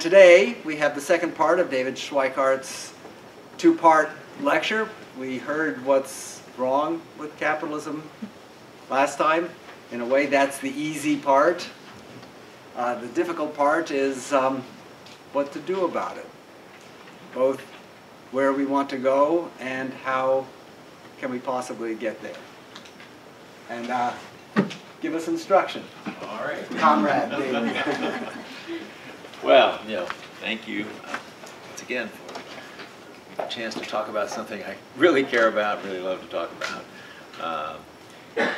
Today, we have the second part of David Schweickart's two-part lecture. We heard what's wrong with capitalism last time. In a way, that's the easy part. Uh, the difficult part is um, what to do about it, both where we want to go and how can we possibly get there. And uh, give us instruction. All right. Comrade David. Well, you know, thank you uh, once again for the chance to talk about something I really care about, really love to talk about. Um,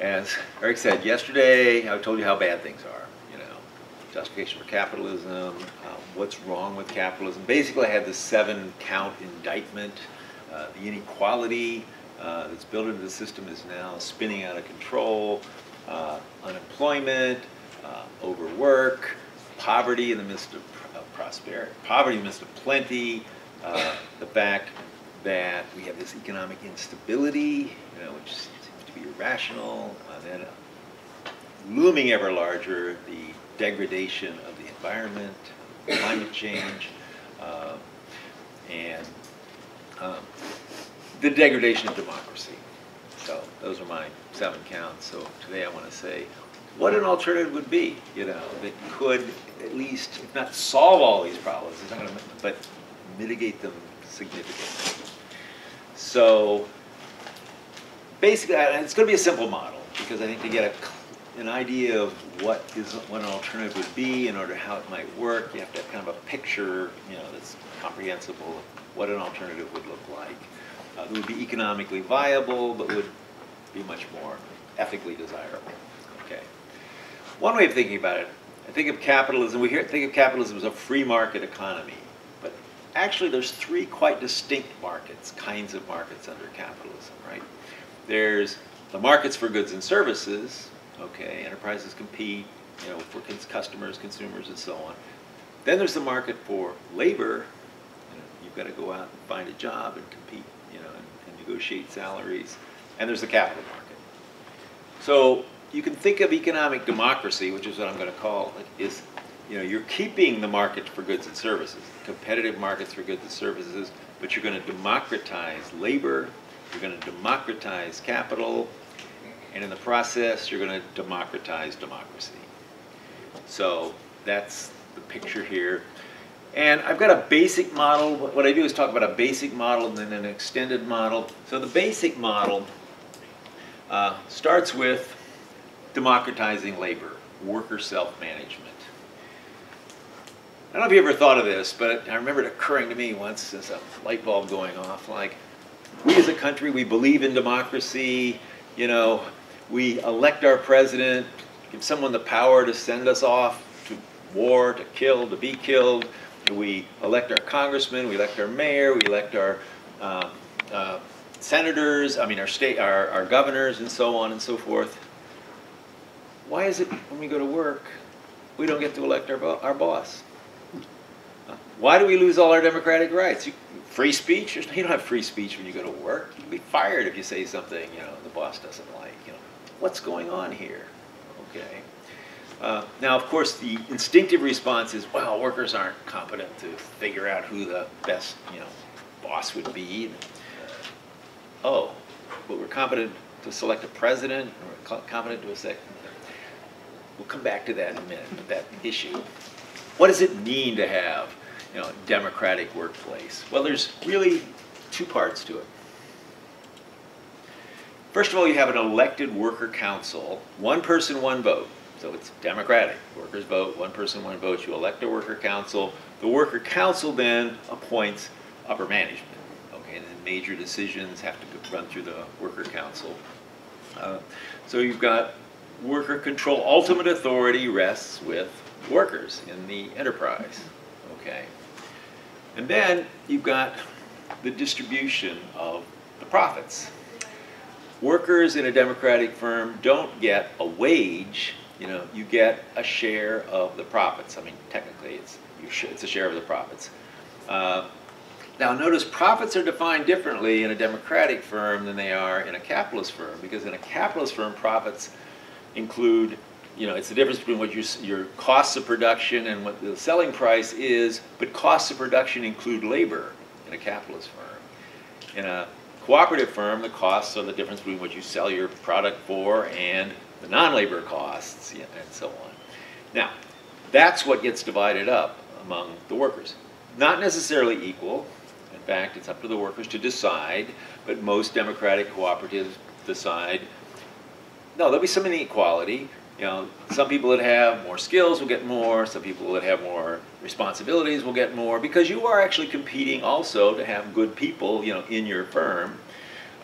as Eric said yesterday, I told you how bad things are. You know, justification for capitalism, uh, what's wrong with capitalism. Basically, I had this seven-count indictment. Uh, the inequality uh, that's built into the system is now spinning out of control. Unemployment, overwork, poverty in the midst of, prosperity, poverty in the midst of plenty, uh, the fact that we have this economic instability, you know, which seems to be irrational, uh, then looming ever larger, the degradation of the environment, climate change, uh, and um, the degradation of democracy. So those are my seven counts. So today I want to say what an alternative would be, you know, that could at least, if not solve all these problems, it's not gonna, but mitigate them significantly. So basically, it's going to be a simple model because I think to get a, an idea of what is what an alternative would be in order how it might work, you have to have kind of a picture, you know, that's comprehensible of what an alternative would look like. Uh, that would be economically viable, but would be much more ethically desirable. Okay. One way of thinking about it, I think of capitalism. We hear, think of capitalism as a free market economy, but actually, there's three quite distinct markets, kinds of markets under capitalism, right? There's the markets for goods and services. Okay, enterprises compete, you know, for customers, consumers, and so on. Then there's the market for labor. You know, you've got to go out and find a job and compete, you know, and, and negotiate salaries. And there's the capital market. So you can think of economic democracy, which is what I'm going to call it, is you know you're keeping the market for goods and services, competitive markets for goods and services, but you're going to democratize labor, you're going to democratize capital, and in the process you're going to democratize democracy. So that's the picture here. And I've got a basic model. What I do is talk about a basic model and then an extended model. So the basic model uh, starts with democratizing labor, worker self-management. I don't know if you ever thought of this, but I remember it occurring to me once as a light bulb going off, like, we as a country, we believe in democracy, you know, we elect our president, give someone the power to send us off to war, to kill, to be killed. We elect our congressmen, we elect our mayor, we elect our uh, uh, senators, I mean our state, our, our governors, and so on and so forth. Why is it when we go to work, we don't get to elect our, bo- our boss? Why do we lose all our democratic rights? You, free speech? You don't have free speech when you go to work. You can be fired if you say something you know the boss doesn't like. You know what's going on here? Okay. Uh, now, of course, the instinctive response is, well, workers aren't competent to figure out who the best you know boss would be. Oh, but we're competent to select a president, or we're competent to. We'll come back to that in a minute, that issue. What does it mean to have, you know, democratic workplace? Well, there's really two parts to it. First of all, you have an elected worker council, one person, one vote. So it's democratic. Workers vote, one person, one vote. You elect a worker council. The worker council then appoints upper management. Okay, and then major decisions have to run through the worker council. Uh, so you've got worker control. Ultimate authority rests with workers in the enterprise. Okay, and then you've got the distribution of the profits workers in a democratic firm don't get a wage. You know, you get a share of the profits. I mean, technically, it's it's a share of the profits. Uh, now, notice profits are defined differently in a democratic firm than they are in a capitalist firm, because in a capitalist firm, profits include you know, it's the difference between what your, your costs of production and what the selling price is, but costs of production include labor in a capitalist firm. In a cooperative firm, the costs are the difference between what you sell your product for and the non-labor costs, and so on. Now, that's what gets divided up among the workers. Not necessarily equal. In fact, it's up to the workers to decide, but most democratic cooperatives decide no, there'll be some inequality. You know, some people that have more skills will get more. Some people that have more responsibilities will get more because you are actually competing also to have good people, you know, in your firm.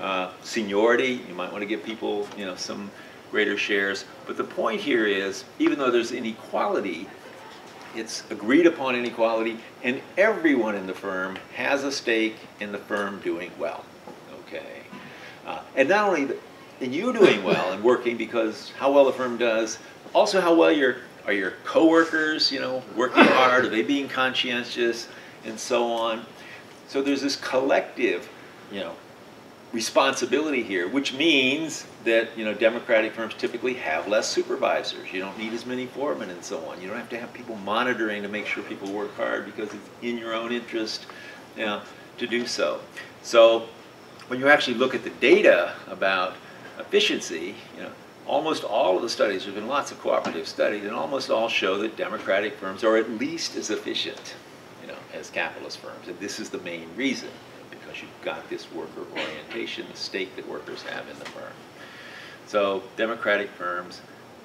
Uh, seniority, you might want to give people, you know, some greater shares. But the point here is, even though there's inequality, it's agreed upon inequality, and everyone in the firm has a stake in the firm doing well. Okay, uh, and not only in you doing well and working because how well the firm does, also how well your are your coworkers, you know, working hard, are they being conscientious, and so on. So there's this collective, you know, responsibility here, which means that you know democratic firms typically have less supervisors. You don't need as many foremen and so on. You don't have to have people monitoring to make sure people work hard because it's in your own interest, you know, to do so. So when you actually look at the data about efficiency, you know, almost all of the studies, there have been lots of cooperative studies, and almost all show that democratic firms are at least as efficient, you know, as capitalist firms. And this is the main reason, because you've got this worker orientation, the stake that workers have in the firm. So democratic firms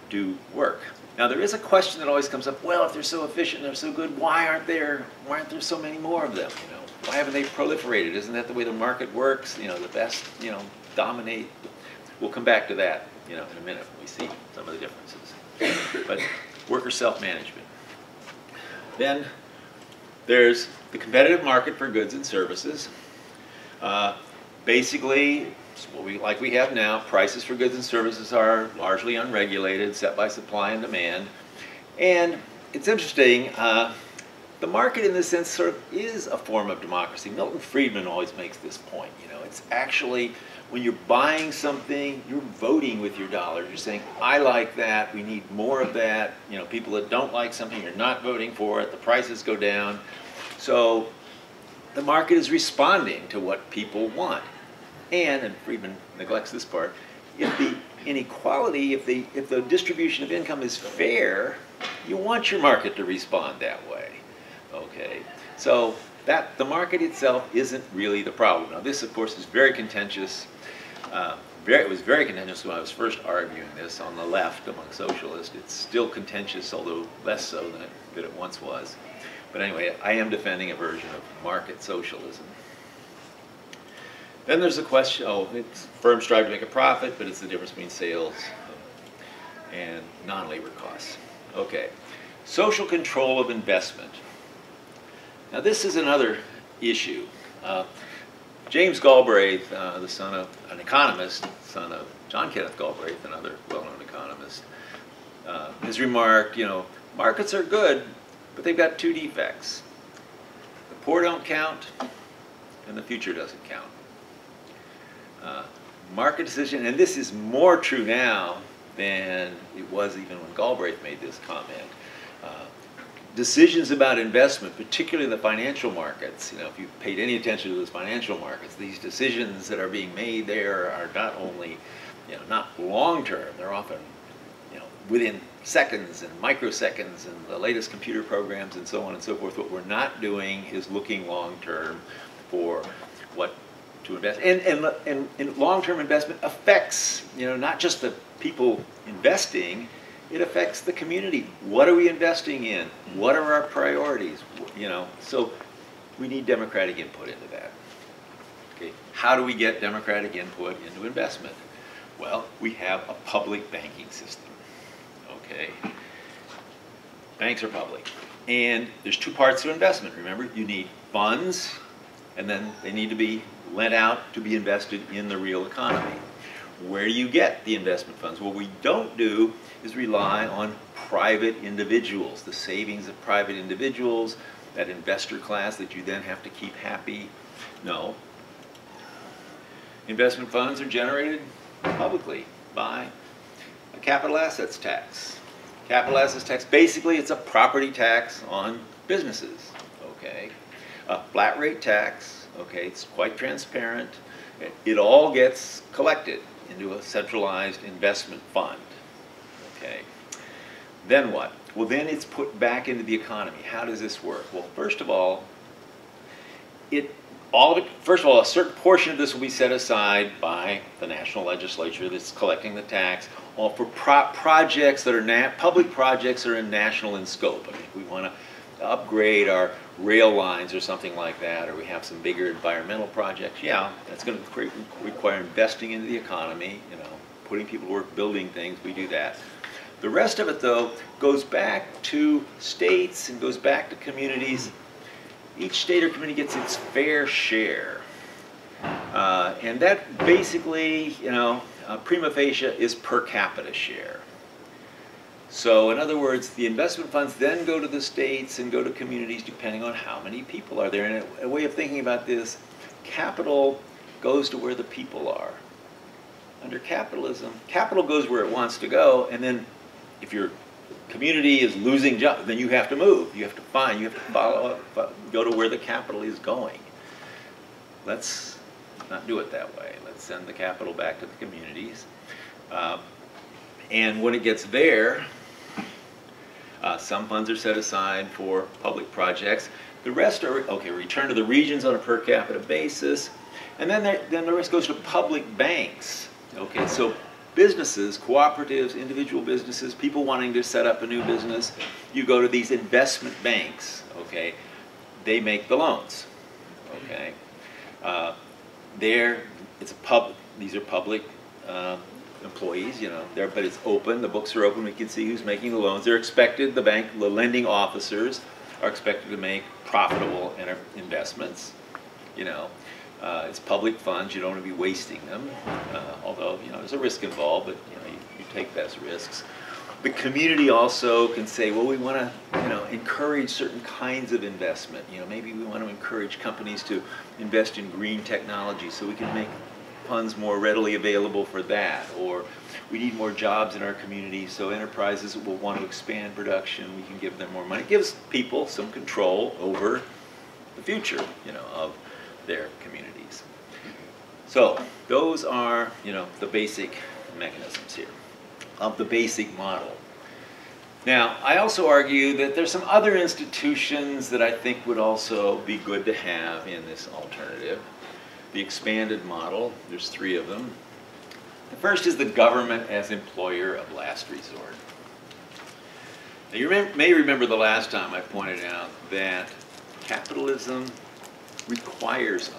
do work. Now there is a question that always comes up, well, if they're so efficient, they're so good, why aren't there, why aren't there so many more of them, you know? Why haven't they proliferated? Isn't that the way the market works? You know, the best, you know, dominate. We'll come back to that, you know, in a minute when we see some of the differences. But worker self-management. Then there's the competitive market for goods and services. Uh, basically, we, like we have now, prices for goods and services are largely unregulated, set by supply and demand. And it's interesting, uh, the market in this sense sort of is a form of democracy. Milton Friedman always makes this point, you know, it's actually when you're buying something, you're voting with your dollars. You're saying, I like that, we need more of that. You know, people that don't like something, you're not voting for it, the prices go down. So the market is responding to what people want. And, and Friedman neglects this part, if the inequality, if the, if the distribution of income is fair, you want your market to respond that way. Okay, so that the market itself isn't really the problem. Now this, of course, is very contentious. Uh, very, it was very contentious when I was first arguing this on the left among socialists. It's still contentious, although less so than it, than it once was. But anyway, I am defending a version of market socialism. Then there's the question, oh, firms strive to make a profit, but it's the difference between sales and non-labor costs. Okay, social control of investment. Now this is another issue. Uh, James Galbraith, uh, the son of an economist, son of John Kenneth Galbraith, another well-known economist, uh, has remarked, you know, markets are good, but they've got two defects. The poor don't count, and the future doesn't count. Uh, market decision, and this is more true now than it was even when Galbraith made this comment. Decisions about investment, particularly in the financial markets, you know, if you've paid any attention to those financial markets, these decisions that are being made there are not only, you know, not long-term, they're often, you know, within seconds and microseconds and the latest computer programs and so on and so forth. What we're not doing is looking long-term for what to invest. And, and, and, and long-term investment affects, you know, not just the people investing, it affects the community. What are we investing in? What are our priorities? You know, so we need democratic input into that. Okay, how do we get democratic input into investment? Well, we have a public banking system. Okay, banks are public, and there's two parts to investment. Remember, you need funds, and then they need to be lent out to be invested in the real economy. Where do you get the investment funds? What we don't do is rely on private individuals, the savings of private individuals, that investor class that you then have to keep happy. No. Investment funds are generated publicly by a capital assets tax. Capital assets tax, basically it's a property tax on businesses, okay? A flat rate tax, okay, it's quite transparent. It- all gets collected into a centralized investment fund, okay? Then what? Well, then it's put back into the economy. How does this work? Well, first of all, it, all of it, first of all, a certain portion of this will be set aside by the national legislature that's collecting the tax, or for pro- projects that are public projects that are in national in scope. I mean, if we want to upgrade our rail lines or something like that, or we have some bigger environmental projects, yeah, that's going to require investing into the economy, you know, putting people to work, building things, we do that. The rest of it, though, goes back to states and goes back to communities each state or community gets its fair share. Uh, and that basically, you know, uh, prima facie is per capita share. So in other words, the investment funds then go to the states and go to communities depending on how many people are there. And a, a way of thinking about this, capital goes to where the people are. Under capitalism, capital goes where it wants to go, and then if you're community is losing jobs, then you have to move. You have to find, you have to follow up, go to where the capital is going. Let's not do it that way. Let's send the capital back to the communities. Uh, and when it gets there, uh, some funds are set aside for public projects. The rest are, okay, return to the regions on a per capita basis. And then, then the rest goes to public banks. Okay, so businesses, cooperatives, individual businesses, people wanting to set up a new business, you go to these investment banks, okay? They make the loans, okay? Uh, there, it's a pub, these are public uh, employees, you know, there, but it's open, the books are open, we can see who's making the loans. They're expected, the bank, the lending officers are expected to make profitable investments, you know. Uh, it's public funds, you don't want to be wasting them, uh, although, you know, there's a risk involved, but, you know, you, you take those risks. The community also can say, well, we want to, you know, encourage certain kinds of investment. You know, maybe we want to encourage companies to invest in green technology so we can make funds more readily available for that. Or we need more jobs in our community, so enterprises will want to expand production. We can give them more money. It gives people some control over the future, you know, of their communities. So those are, you know, the basic mechanisms here of the basic model. Now, I also argue that there's some other institutions that I think would also be good to have in this alternative. The expanded model, there's three of them. The first is the government as employer of last resort. Now, you may remember the last time I pointed out that capitalism requires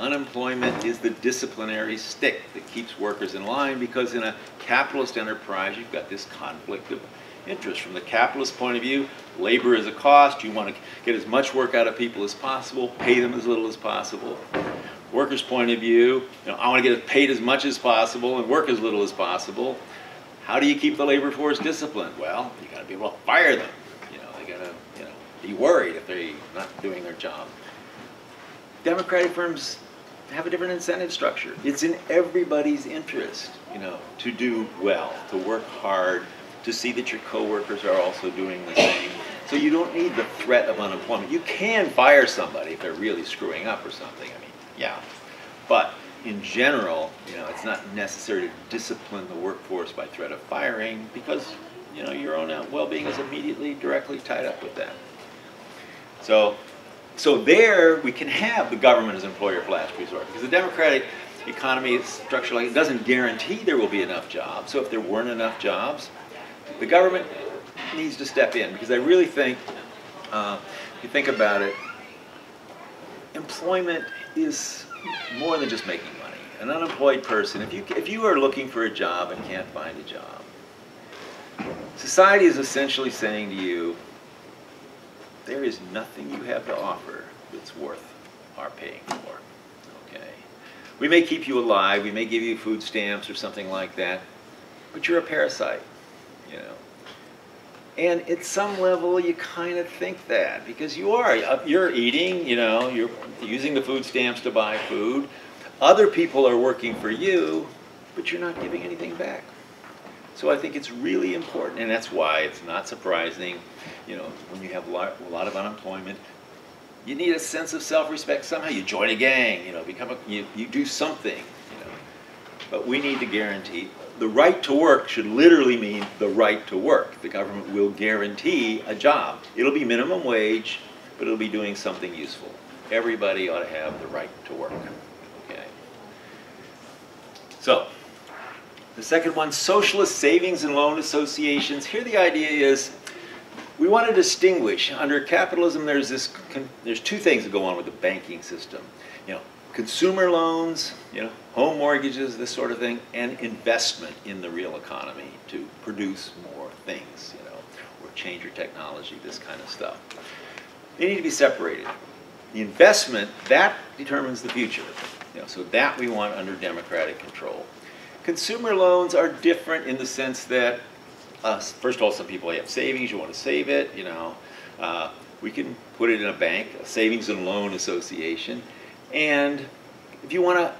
unemployment. Is the disciplinary stick that keeps workers in line because in a capitalist enterprise, you've got this conflict of interest. From the capitalist point of view, labor is a cost. You want to get as much work out of people as possible, pay them as little as possible. Workers' point of view, you know, I want to get paid as much as possible and work as little as possible. How do you keep the labor force disciplined? Well, you've got to be able to fire them. You know, they got to, you know, be worried if they're not doing their job. Democratic firms have a different incentive structure. It's in everybody's interest, you know, to do well, to work hard, to see that your coworkers are also doing the same. So you don't need the threat of unemployment. You can fire somebody if they're really screwing up or something. I mean, yeah. But in general, you know, it's not necessary to discipline the workforce by threat of firing because, you know, your own well-being is immediately directly tied up with that. So, so there we can have the government as employer of last resort because the democratic economy is like it doesn't guarantee there will be enough jobs. So if there weren't enough jobs, the government needs to step in because I really think, uh, if you think about it, employment is more than just making money. An unemployed person, if you, if you are looking for a job and can't find a job, society is essentially saying to you, there is nothing you have to offer that's worth our paying for. Okay? We may keep you alive, we may give you food stamps or something like that, but you're a parasite, you know. And at some level, you kind of think that because you are. Uh, you're eating, you know, you're using the food stamps to buy food. Other people are working for you, but you're not giving anything back. So I think it's really important, and that's why it's not surprising, you know, when you have a lot, a lot of unemployment, you need a sense of self-respect somehow. You join a gang, you know, become a, you, you do something, you know. But we need to guarantee the right to work should literally mean the right to work. The government will guarantee a job. It'll be minimum wage, but it'll be doing something useful. Everybody ought to have the right to work. Okay. So, the second one, socialist savings and loan associations. Here the idea is we want to distinguish under capitalism there's this there's two things that go on with the banking system. You know, consumer loans, you know, home mortgages, this sort of thing, and investment in the real economy to produce more things, you know, or change your technology, this kind of stuff. They need to be separated. The investment, that determines the future. You know, so that we want under democratic control. Consumer loans are different in the sense that, uh, first of all, some people have savings, you want to save it, you know. Uh, we can put it in a bank, a savings and loan association. And if you want to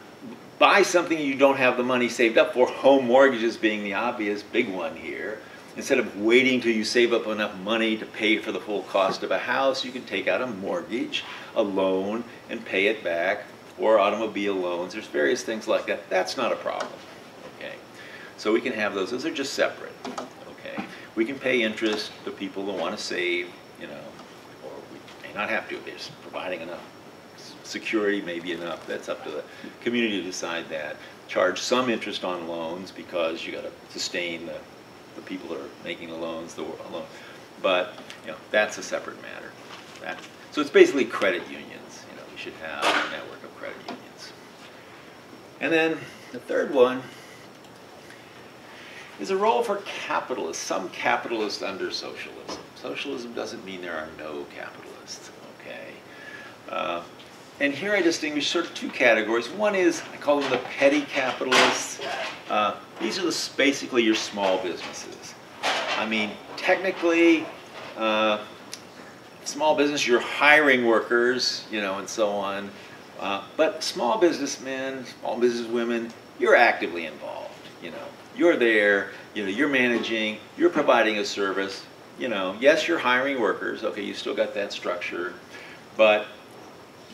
buy something you don't have the money saved up for, home mortgages being the obvious big one here, instead of waiting till you save up enough money to pay for the full cost of a house, you can take out a mortgage, a loan, and pay it back, or automobile loans. There's various things like that. That's not a problem. So we can have those. Those are just separate. Okay, we can pay interest to people that want to save, you know, or we may not have to. Just providing enough security may be enough. That's up to the community to decide that. Charge some interest on loans because you got to sustain the, the people that are making the loans, the loan. But you know that's a separate matter. That, so it's basically credit unions. You know, we should have a network of credit unions. And then the third one is a role for capitalists. Some capitalists under socialism. Socialism doesn't mean there are no capitalists. Okay. Uh, and here I distinguish sort of two categories. One is, I call them the petty capitalists. Uh, these are the, basically your small businesses. I mean, technically, uh, small business, you're hiring workers, you know, and so on. Uh, but small businessmen, small businesswomen, you're actively involved, you know. You're there, you know, you're managing, you're providing a service, you know. Yes, you're hiring workers, okay, you still got that structure, but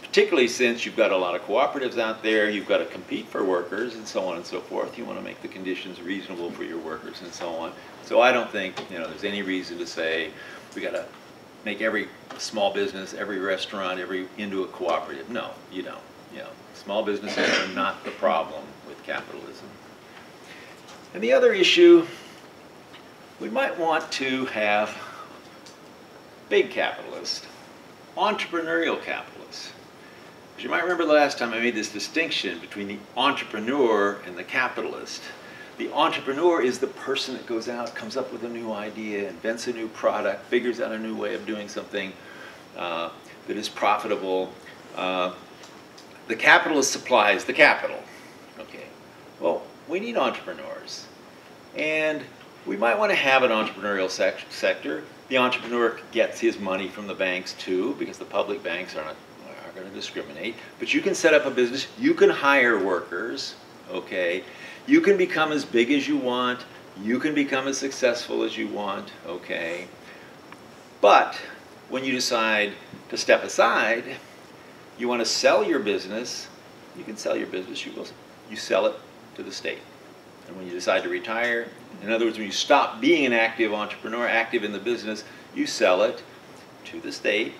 particularly since you've got a lot of cooperatives out there, you've got to compete for workers and so on and so forth. You want to make the conditions reasonable for your workers and so on. So I don't think you know there's any reason to say we got to make every small business, every restaurant, every into a cooperative. No, you don't. You know, small businesses are not the problem with capitalism. And the other issue, we might want to have big capitalists, entrepreneurial capitalists. As you might remember the last time I made this distinction between the entrepreneur and the capitalist. The entrepreneur is the person that goes out, comes up with a new idea, invents a new product, figures out a new way of doing something uh, that is profitable. Uh, the capitalist supplies the capital. Okay. Well, we need entrepreneurs. And we might want to have an entrepreneurial sec sector. The entrepreneur gets his money from the banks too, because the public banks are not are going to discriminate, but you can set up a business, you can hire workers, okay? You can become as big as you want, you can become as successful as you want, okay? But when you decide to step aside, you want to sell your business, you can sell your business, you, will, you sell it to the state. And when you decide to retire, in other words, when you stop being an active entrepreneur, active in the business, you sell it to the state,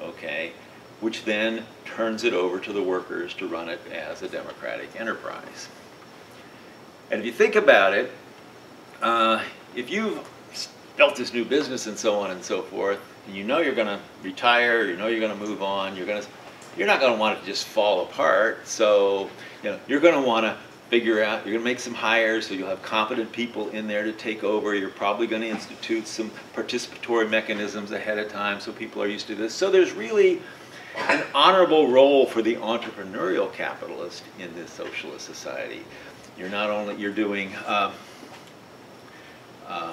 okay? which then turns it over to the workers to run it as a democratic enterprise. And if you think about it, uh, if you've built this new business and so on and so forth, and you know you're going to retire, you know you're going to move on, you're going to, you're not going to want it to just fall apart. So, you know, you're going to want to figure out, you're going to make some hires so you'll have competent people in there to take over. You're probably going to institute some participatory mechanisms ahead of time so people are used to this. So there's really an honorable role for the entrepreneurial capitalist in this socialist society. You're not only, you're doing, uh, uh,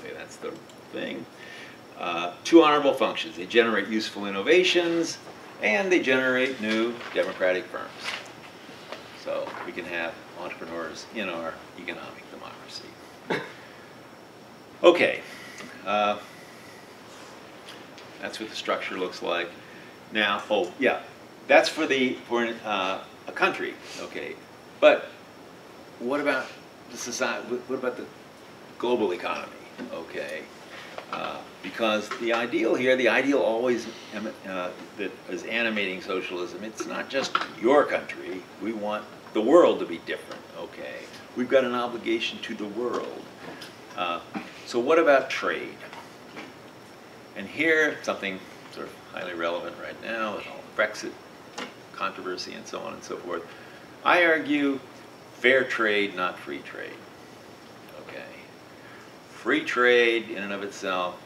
okay, that's the thing, uh, two honorable functions. They generate useful innovations and they generate new democratic firms. So we can have entrepreneurs in our economic democracy. Okay. Uh, that's what the structure looks like. Now, oh, yeah, that's for the, for an, uh, a country, okay. But what about the society, what what about the global economy, okay? Uh, Because the ideal here, the ideal always uh, that is animating socialism, it's not just your country. We want the world to be different, okay? We've got an obligation to the world. Uh, So what about trade? And here, something sort of highly relevant right now with all the Brexit controversy and so on and so forth. I argue fair trade, not free trade. Free trade in and of itself,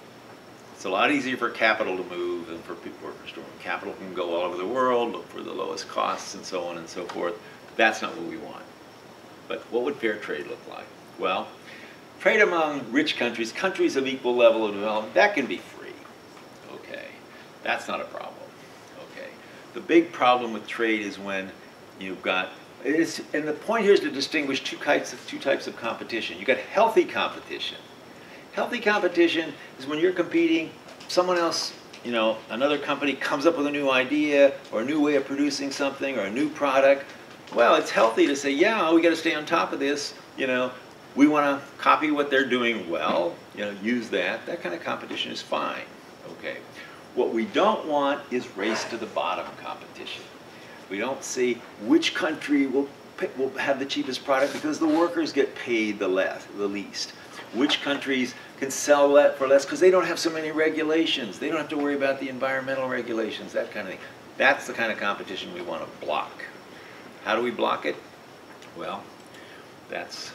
it's a lot easier for capital to move than for people to move. Capital can go all over the world, look for the lowest costs and so on and so forth. That's not what we want. But what would fair trade look like? Well, trade among rich countries, countries of equal level of development, that can be free. Okay, that's not a problem. Okay, the big problem with trade is when you've got and the point here is to distinguish two types of two types of competition. You've got healthy competition. Healthy competition is when you're competing, someone else, you know, another company comes up with a new idea or a new way of producing something or a new product. Well, it's healthy to say, yeah, we got to stay on top of this. You know, we want to copy what they're doing well. You know, use that. That kind of competition is fine. Okay. What we don't want is race to the bottom competition. We don't see which country will will have the cheapest product because the workers get paid the less, the least. Which countries can sell that for less because they don't have so many regulations. They don't have to worry about the environmental regulations, that kind of thing. That's the kind of competition we want to block. How do we block it? Well, that's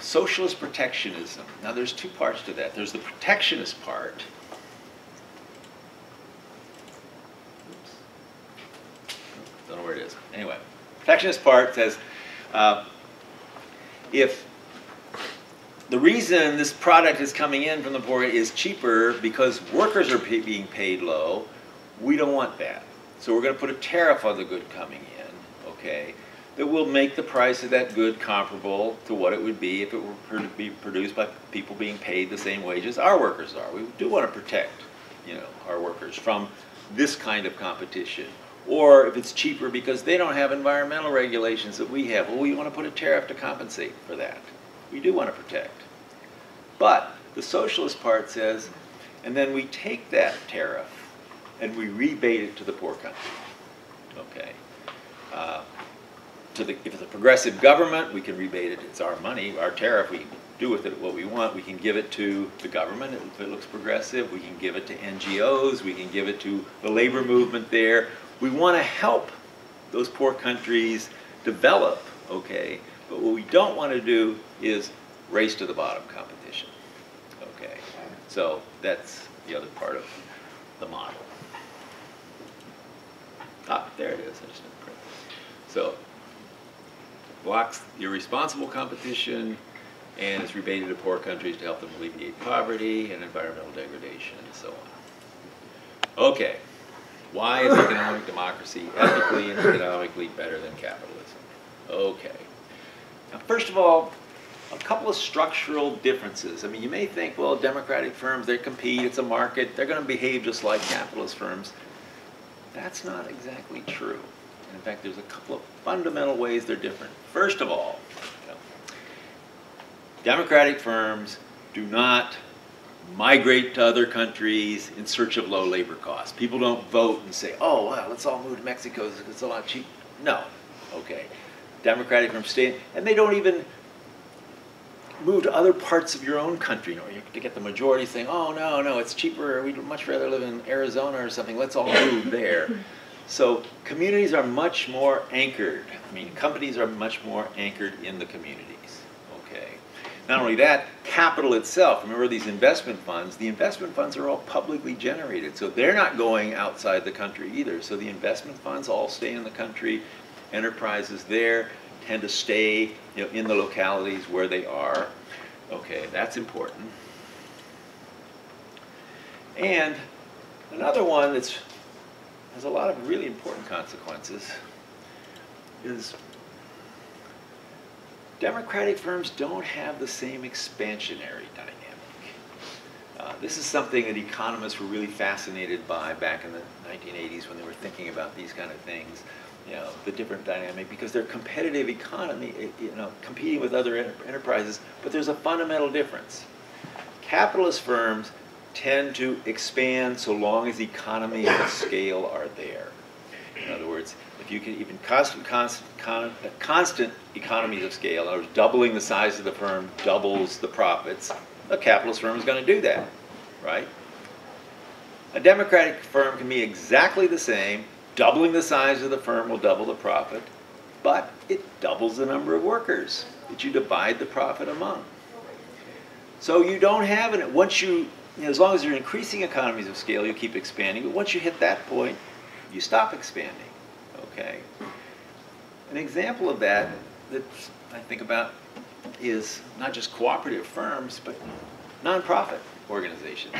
socialist protectionism. Now, there's two parts to that. There's the protectionist part. Don't know where it is. Anyway, protectionist part says uh, if the reason this product is coming in from the poor is cheaper because workers are pay, being paid low, we don't want that. So we're going to put a tariff on the good coming in, okay, that will make the price of that good comparable to what it would be if it were to be produced by people being paid the same wages our workers are. We do want to protect, you know, our workers from this kind of competition. Or if it's cheaper because they don't have environmental regulations that we have, well, we want to put a tariff to compensate for that. We do want to protect. But the socialist part says, and then we take that tariff and we rebate it to the poor country. Okay. Uh, to the, if it's a progressive government, we can rebate it. It's our money, our tariff. We do with it what we want. We can give it to the government if it looks progressive. We can give it to NGOs. We can give it to the labor movement there. We want to help those poor countries develop, okay? But what we don't want to do is race to the bottom competition, okay? So that's the other part of the model. Ah, there it is. I just didn't print. So blocks irresponsible competition and is rebated to poor countries to help them alleviate poverty and environmental degradation and so on. Okay, why is economic democracy ethically and economically better than capitalism? Okay. First of all, a couple of structural differences. I mean, you may think, well, democratic firms, they compete, it's a market, they're going to behave just like capitalist firms. That's not exactly true. In fact, there's a couple of fundamental ways they're different. First of all, you know, democratic firms do not migrate to other countries in search of low labor costs. People don't vote and say, oh, wow, let's all move to Mexico, because it's a lot cheaper. No, okay. Democratic firms stay, and they don't even move to other parts of your own country. You know, to get the majority saying, oh, no, no, it's cheaper, we'd much rather live in Arizona or something, let's all move there. So communities are much more anchored. I mean, companies are much more anchored in the communities. Okay. Not only that, capital itself. Remember these investment funds? The investment funds are all publicly generated, so they're not going outside the country either. So the investment funds all stay in the country. Enterprises there tend to stay you know, in the localities where they are. Okay, that's important. And another one that has a lot of really important consequences is Democratic firms don't have the same expansionary dynamic. Uh, this is something that economists were really fascinated by back in the 1980s when they were thinking about these kind of things, you know, the different dynamic, because they're competitive economy, eh, you know, competing with other enter enterprises, but there's a fundamental difference. Capitalist firms tend to expand so long as economy and scale are there. In other words, if you can even constant, constant, con, constant economies of scale, doubling the size of the firm doubles the profits, a capitalist firm is going to do that, right? A democratic firm can be exactly the same. Doubling the size of the firm will double the profit, but it doubles the number of workers that you divide the profit among. So you don't have it. Once you, you know, as long as you're increasing economies of scale, you keep expanding. But once you hit that point, you stop expanding. Okay. An example of that that I think about is not just cooperative firms, but nonprofit organizations,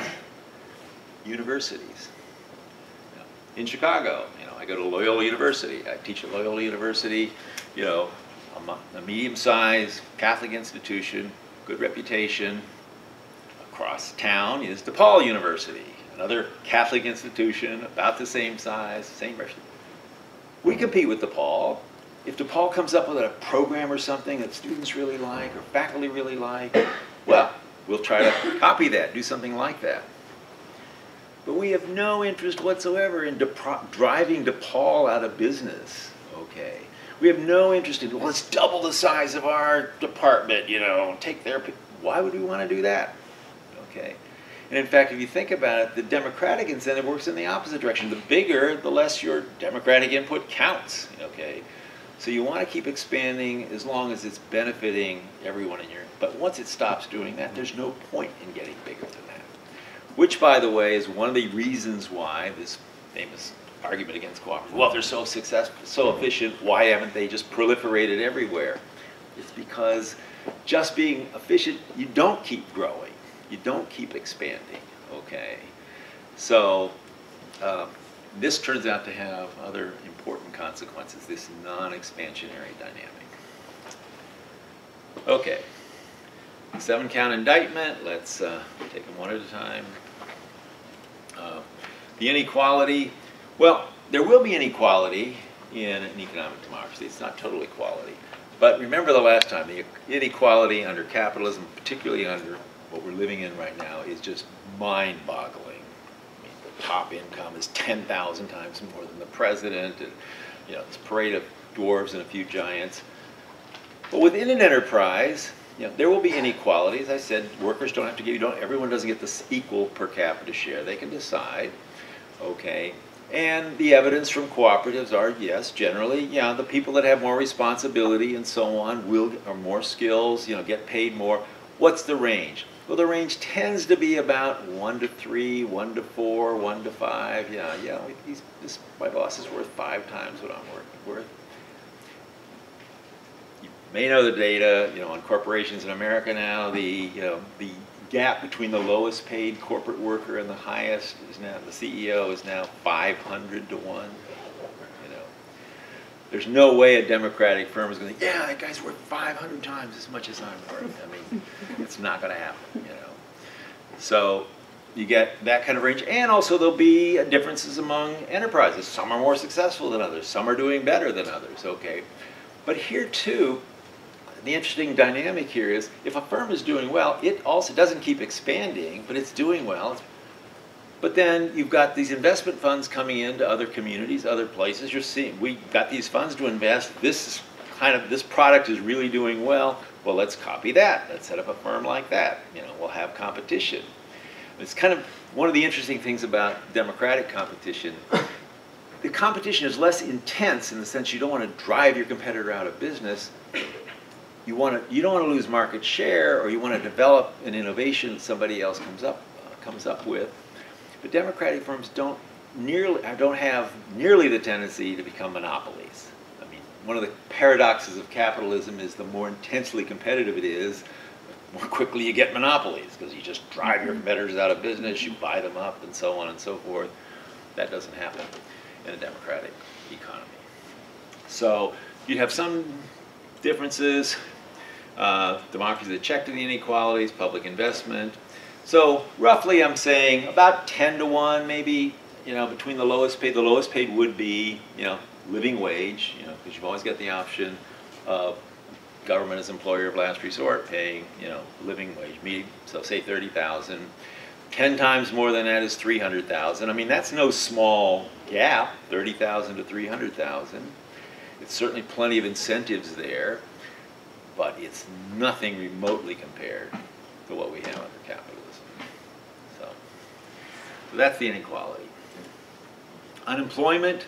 universities. In Chicago, you know, I go to Loyola University. I teach at Loyola University. You know, a, a medium-sized Catholic institution, good reputation. Across town is DePaul University, another Catholic institution, about the same size, same reputation. We compete with DePaul if DePaul comes up with a program or something that students really like or faculty really like, well, we'll try to copy that, do something like that. But we have no interest whatsoever in driving DePaul out of business, okay? We have no interest in, well, let's double the size of our department, you know, take their, why would we want to do that, okay? And in fact, if you think about it, the democratic incentive works in the opposite direction. The bigger, the less your democratic input counts, okay? So you want to keep expanding as long as it's benefiting everyone in your, but once it stops doing that, there's no point in getting bigger. Which, by the way, is one of the reasons why this famous argument against cooperation, well, if they're so successful, so efficient, why haven't they just proliferated everywhere? It's because just being efficient, you don't keep growing. You don't keep expanding, okay? So, um, this turns out to have other important consequences, this non-expansionary dynamic. Okay, seven count indictment, let's uh, take them one at a time. Uh, the inequality, well, there will be inequality in an economic democracy. It's not total equality. But remember the last time, the inequality under capitalism, particularly under what we're living in right now, is just mind-boggling I mean, The top income is 10,000 times more than the president, and you know, this parade of dwarves and a few giants. But within an enterprise, you know, there will be inequality. As I said, workers don't have to give, you don't, everyone doesn't get this equal per capita share. They can decide, okay. And the evidence from cooperatives are, yes, generally, yeah, the people that have more responsibility and so on will, or more skills, you know, get paid more. What's the range? Well, the range tends to be about one to three, one to four, one to five. Yeah, yeah. This, my boss is worth five times what I'm worth. May know the data. You know, on corporations in America now, the you know the gap between the lowest paid corporate worker and the highest is now the CEO is now 500 to one. You know, There's no way a Democratic firm is going to, yeah, that guy's worth 500 times as much as I'm worth. I mean, it's not going to happen, you know. So you get that kind of range. And also there'll be differences among enterprises. Some are more successful than others. Some are doing better than others, okay. But here too, the interesting dynamic here is if a firm is doing well, it also doesn't keep expanding, but it's doing well. But then you've got these investment funds coming into other communities, other places. You're seeing, we've got these funds to invest. This kind of, this product is really doing well. Well, let's copy that. Let's set up a firm like that. You know, we'll have competition. It's kind of one of the interesting things about democratic competition. The competition is less intense in the sense you don't want to drive your competitor out of business. You want to, you don't want to lose market share, or you want to develop an innovation somebody else comes up uh, comes up with but democratic firms don't nearly don't have nearly the tendency to become monopolies. I mean, one of the paradoxes of capitalism is the more intensely competitive it is, the more quickly you get monopolies because you just drive your mm-hmm. competitors out of business, you buy them up, and so on and so forth. That doesn't happen in a democratic economy. So you'd have some differences. Uh, democracy is a check to the inequalities, public investment. So roughly, I'm saying about 10 to 1, maybe, you know, between the lowest paid. The lowest paid would be, you know, living wage, you know, because you've always got the option of government as employer of last resort paying, you know, living wage. So say 30,000. 10 times more than that is 300,000. I mean, that's no small gap, 30,000 to 300,000. It's certainly plenty of incentives there, but it's nothing remotely compared to what we have under capitalism. So, so that's the inequality. Unemployment,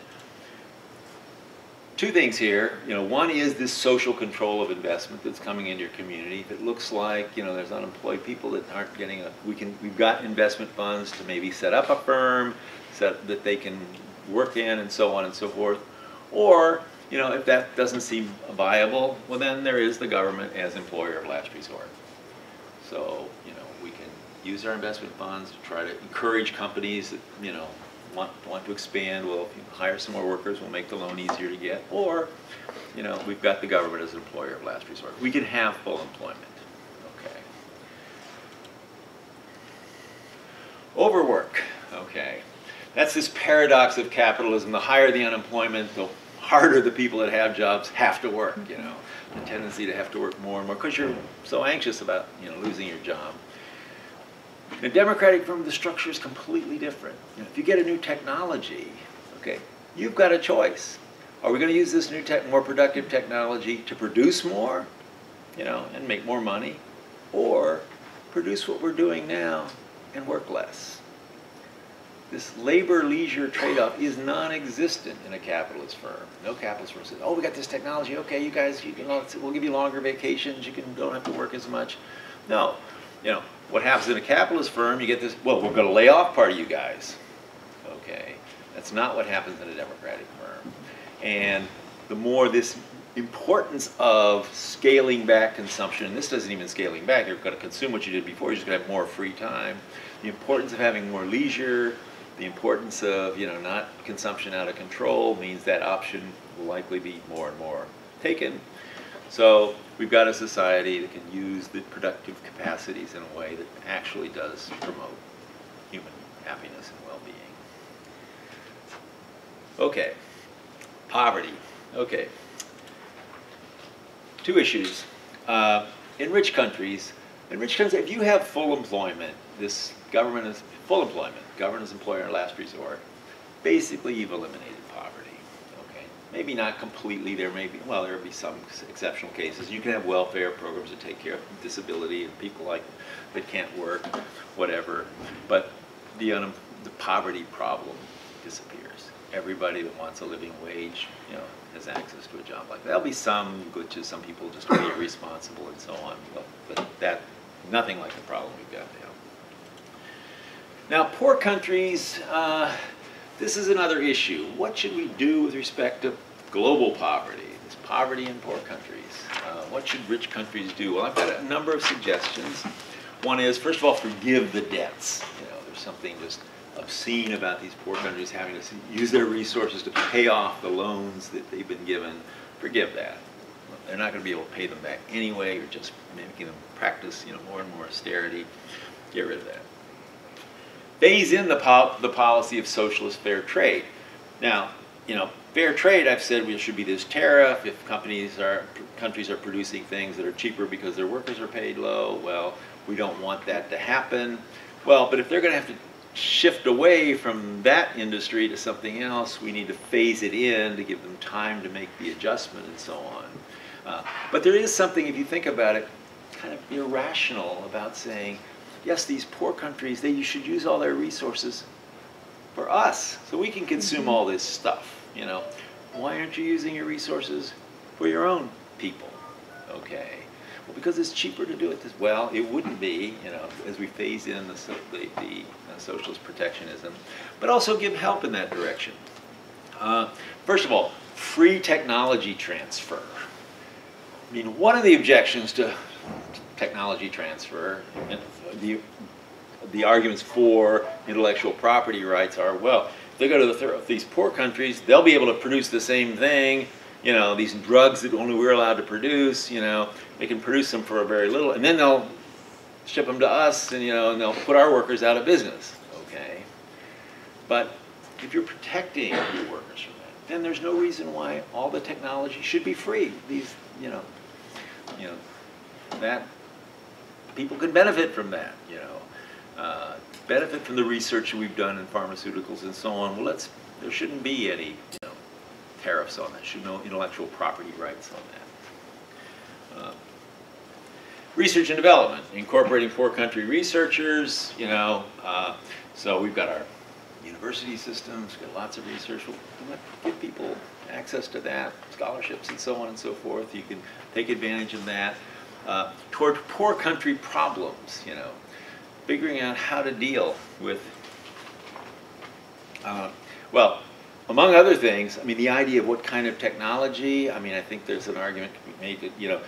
two things here. You know, one is this social control of investment that's coming into your community. If it looks like you know there's unemployed people that aren't getting a, we can we've got investment funds to maybe set up a firm, set that they can work in, and so on and so forth. Or you know, if that doesn't seem viable, well then there is the government as employer of last resort. So you know, we can use our investment funds to try to encourage companies that you know want, want to expand, we'll hire some more workers, we'll make the loan easier to get, or, you know, we've got the government as an employer of last resort. We can have full employment, okay. Overwork, okay. That's this paradox of capitalism. The higher the unemployment, the harder the people that have jobs have to work, you know. The tendency to have to work more and more because you're so anxious about, you know, losing your job. A democratic firm, the structure is completely different. You know, if you get a new technology, okay, you've got a choice. Are we going to use this new, tech, more productive technology to produce more, you know, and make more money, or produce what we're doing now and work less? This labor-leisure trade-off is non-existent in a capitalist firm. No capitalist firm says, "Oh, we got this technology. Okay, you guys, you can, we'll give you longer vacations. You can don't have to work as much." No, you know, what happens in a capitalist firm, you get this, well, we're going to lay off part of you guys. Okay, that's not what happens in a democratic firm. And the more this importance of scaling back consumption, and this doesn't even scaling back, you're going to consume what you did before, you're just going to have more free time. The importance of having more leisure, the importance of, you know, not consumption out of control means that option will likely be more and more taken. So we've got a society that can use the productive capacities in a way that actually does promote human happiness and well-being. Okay, poverty. Okay, two issues. Uh, in rich countries, in rich countries, if you have full employment, this government is full employment, government employer last resort. Basically, you've eliminated poverty. Okay, maybe not completely, there may be, well, there will be some exceptional cases. You can have welfare programs that take care of disability and people like that can't work, whatever. But the, the poverty problem disappears. Everybody that wants a living wage, you know, has access to a job like that. There'll be some glitches, some people just be irresponsible and so on, but, but that, nothing like the problem we've got now. Now, poor countries, uh, this is another issue. What should we do with respect to global poverty, this poverty in poor countries? Uh, what should rich countries do? Well, I've got a number of suggestions. One is, first of all, forgive the debts. You know, there's something just obscene about these poor countries having to use their resources to pay off the loans that they've been given. Forgive that. They're not going to be able to pay them back anyway. You're just making them practice, you know, more and more austerity. Get rid of that phase in the, pol the policy of socialist fair trade. Now, you know, fair trade, I've said there should be this tariff if companies are, countries are producing things that are cheaper because their workers are paid low. Well, we don't want that to happen. Well, but if they're going to have to shift away from that industry to something else, we need to phase it in to give them time to make the adjustment and so on. Uh, but there is something, if you think about it, kind of irrational about saying, yes, these poor countries, they should use all their resources for us, so we can consume mm-hmm. all this stuff, you know. Why aren't you using your resources for your own people? Okay. Well, because it's cheaper to do it this well. It wouldn't be, you know, as we phase in the, the, the uh, socialist protectionism, but also give help in that direction. Uh, first of all, free technology transfer. I mean, one of the objections to technology transfer. The, the arguments for intellectual property rights are, well, if they go to the these poor countries, they'll be able to produce the same thing, you know, these drugs that only we're allowed to produce, you know, they can produce them for a very little, and then they'll ship them to us, and you know, and they'll put our workers out of business. Okay, but if you're protecting your workers from that, then there's no reason why all the technology should be free. These, you know, you know, that people can benefit from that. You know, uh, benefit from the research we've done in pharmaceuticals and so on. Well, let's there shouldn't be any you know, tariffs on that. Should no intellectual property rights on that. Uh, research and development, incorporating poor country researchers. You know, uh, so we've got our university systems, got lots of research. We'll give people access to that, scholarships and so on and so forth. You can take advantage of that. Uh, toward poor country problems, you know, figuring out how to deal with, uh, well, among other things, I mean, the idea of what kind of technology, I mean, I think there's an argument to be made that, you know,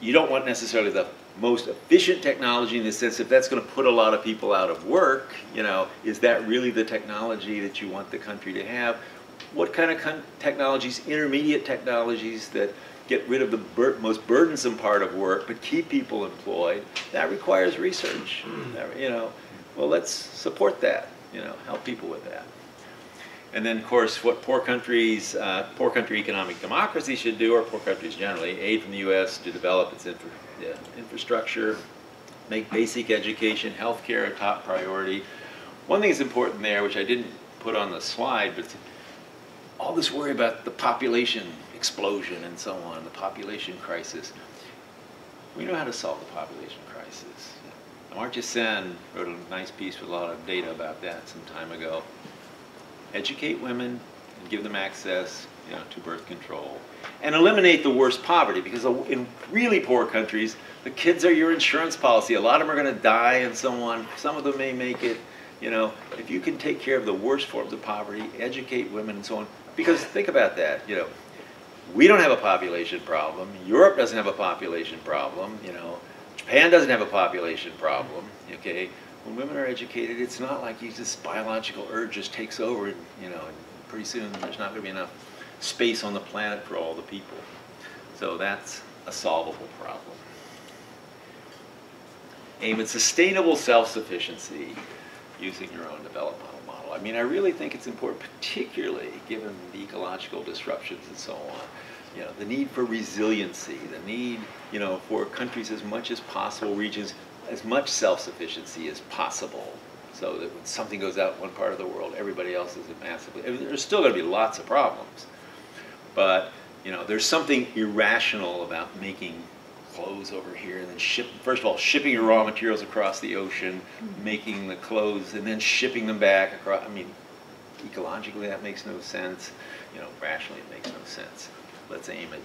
you don't want necessarily the most efficient technology in the sense if that's going to put a lot of people out of work, you know, is that really the technology that you want the country to have? What kind of technologies, intermediate technologies that get rid of the bur most burdensome part of work but keep people employed, that requires research. That, you know, well, let's support that, you know, help people with that. And then, of course, what poor countries, uh, poor country economic democracy should do, or poor countries generally, aid from the U.S. to develop its infra yeah, infrastructure, make basic education, healthcare a top priority. One thing that's important there, which I didn't put on the slide, but all this worry about the population explosion and so on, the population crisis. We know how to solve the population crisis. Amartya Sen wrote a nice piece with a lot of data about that some time ago educate women and give them access you know, to birth control. And eliminate the worst poverty because in really poor countries, the kids are your insurance policy. A lot of them are going to die and so on. Some of them may make it. You know, if you can take care of the worst forms of poverty, educate women and so on. Because think about that. You know, we don't have a population problem. Europe doesn't have a population problem. You know, Japan doesn't have a population problem. Okay, when women are educated, it's not like you, this biological urge just takes over, and, you know, and pretty soon there's not going to be enough space on the planet for all the people. So that's a solvable problem. Aim at sustainable self-sufficiency using your own. I mean, I really think it's important, particularly given the ecological disruptions and so on. You know, the need for resiliency, the need, you know, for countries as much as possible, regions as much self-sufficiency as possible so that when something goes out in one part of the world, everybody else is massively. I mean, there's still going to be lots of problems, but you know, there's something irrational about making clothes over here and then ship. First of all, shipping your raw materials across the ocean, mm-hmm. making the clothes, and then shipping them back across. I mean, ecologically that makes no sense. You know, rationally it makes no sense. Let's aim at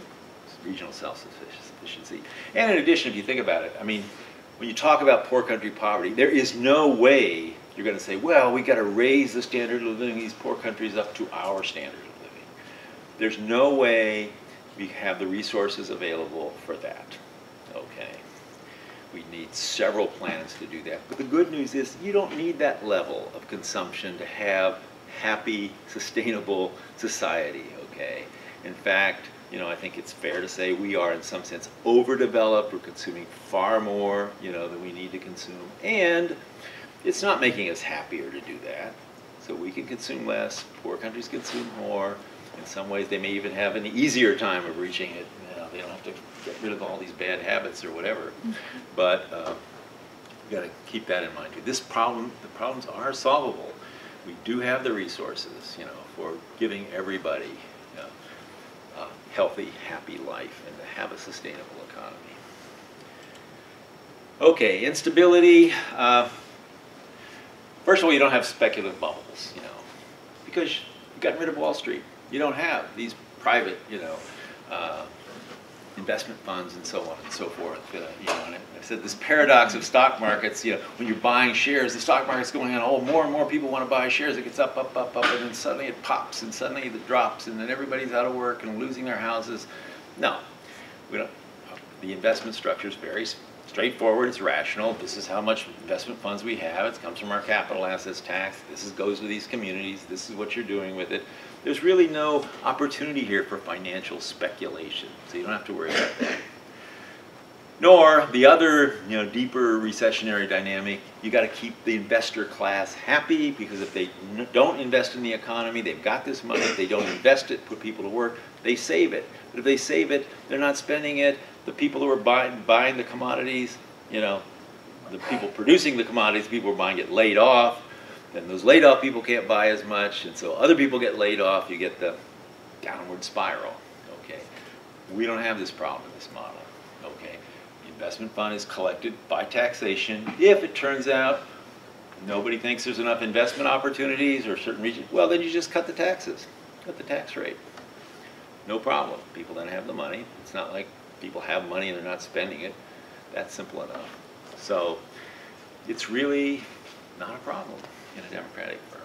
regional self-sufficiency. And in addition, if you think about it, I mean, when you talk about poor country poverty, there is no way you're going to say, well, we've got to raise the standard of living in these poor countries up to our standard of living. There's no way we have the resources available for that. We need several plans to do that. But the good news is you don't need that level of consumption to have happy, sustainable society, okay? In fact, you know, I think it's fair to say we are in some sense overdeveloped. We're consuming far more, you know, than we need to consume. And it's not making us happier to do that. So we can consume less, poor countries consume more. In some ways, they may even have an easier time of reaching it. You know, they don't have to get rid of all these bad habits or whatever. But uh, you got to keep that in mind too. This problem, the problems are solvable. We do have the resources, you know, for giving everybody a healthy, happy life and to have a sustainable economy. Okay, instability. Uh, first of all, you don't have speculative bubbles, you know, because you've gotten rid of Wall Street. You don't have these private, you know, uh, investment funds and so on and so forth. Uh, you know, and I said this paradox of stock markets. You know, when you're buying shares, the stock market's going on. Oh, more and more people want to buy shares. It gets up, up, up, up, and then suddenly it pops, and suddenly it drops, and then everybody's out of work and losing their houses. No, we don't. The investment structure is very straightforward. It's rational. This is how much investment funds we have. It comes from our capital assets tax. This is, goes to these communities. This is what you're doing with it. There's really no opportunity here for financial speculation, so you don't have to worry about that. Nor the other, you know, deeper recessionary dynamic, you got to keep the investor class happy because if they don't invest in the economy, they've got this money, if they don't invest it, put people to work, they save it. But if they save it, they're not spending it, the people who are buying, buying the commodities, you know, the people producing the commodities, people who are buying get laid off, then those laid off people can't buy as much, and so other people get laid off, you get the downward spiral, okay? We don't have this problem in this model, okay? The investment fund is collected by taxation. If it turns out nobody thinks there's enough investment opportunities or certain regions, well, then you just cut the taxes, cut the tax rate. No problem. People then have the money. It's not like people have money and they're not spending it. That's simple enough. So it's really not a problem in a democratic firm.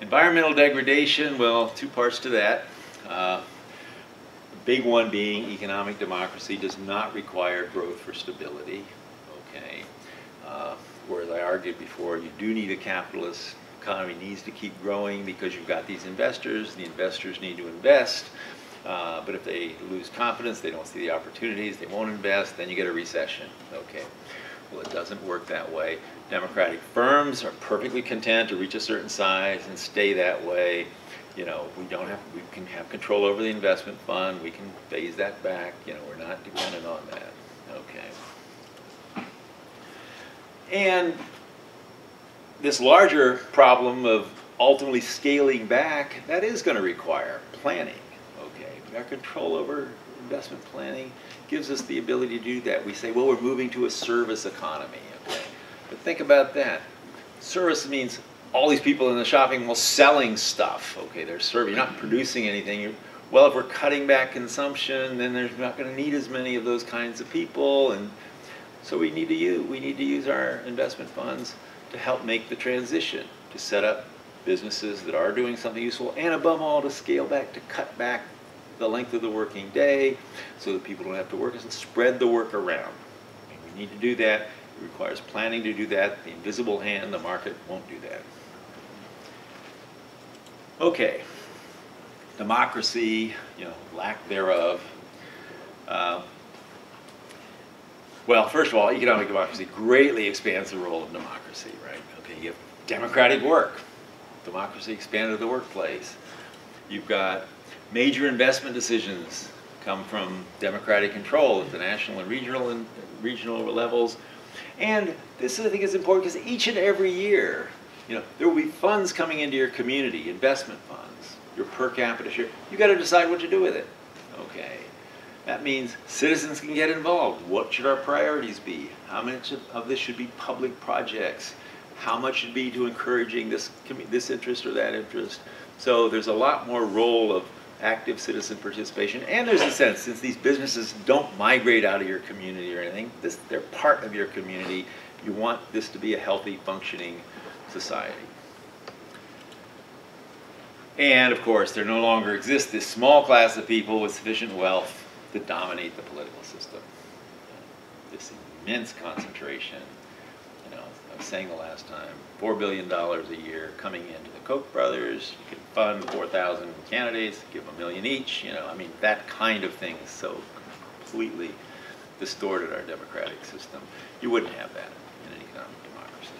Environmental degradation, well, two parts to that. Uh, the big one being economic democracy does not require growth for stability. Okay. Uh, whereas I argued before, you do need a capitalist economy needs to keep growing because you've got these investors. The investors need to invest. Uh, but if they lose confidence, they don't see the opportunities, they won't invest, then you get a recession. Okay. Well, it doesn't work that way. Democratic firms are perfectly content to reach a certain size and stay that way. You know, we don't have, we can have control over the investment fund. We can phase that back. You know, we're not dependent on that. Okay. And this larger problem of ultimately scaling back, that is going to require planning. Okay, we our control over investment planning gives us the ability to do that. We say, well, we're moving to a service economy. Okay, but think about that. Service means all these people in the shopping mall selling stuff. Okay, they're serving. You're not producing anything. You're, well, if we're cutting back consumption, then there's not going to need as many of those kinds of people, and so we need to use we need to use our investment funds to help make the transition, to set up businesses that are doing something useful, and above all, to scale back, to cut back the length of the working day so that people don't have to work and spread the work around. And we need to do that. It requires planning to do that. The invisible hand, the market, won't do that. Okay. Democracy, you know, lack thereof. Uh, well, first of all, economic democracy greatly expands the role of democracy, right? Okay, you have democratic work. Democracy expanded the workplace. You've got major investment decisions come from democratic control at the national and regional and regional levels. And this, I think, is important because each and every year, you know, there will be funds coming into your community, investment funds, your per capita share. You've got to decide what to do with it. Okay. That means citizens can get involved. What should our priorities be? How much of this should be public projects? How much should be to encouraging this, this interest or that interest? So there's a lot more role of active citizen participation. And there's a sense, since these businesses don't migrate out of your community or anything, this, they're part of your community. You want this to be a healthy, functioning society. And of course, there no longer exists this small class of people with sufficient wealth to dominate the political system. This immense concentration, you know, I was saying the last time, $4 billion a year coming into the Koch brothers. You can fund 4,000 candidates, give a million each, you know, I mean, that kind of thing is so completely distorted our democratic system. You wouldn't have that in an economic democracy.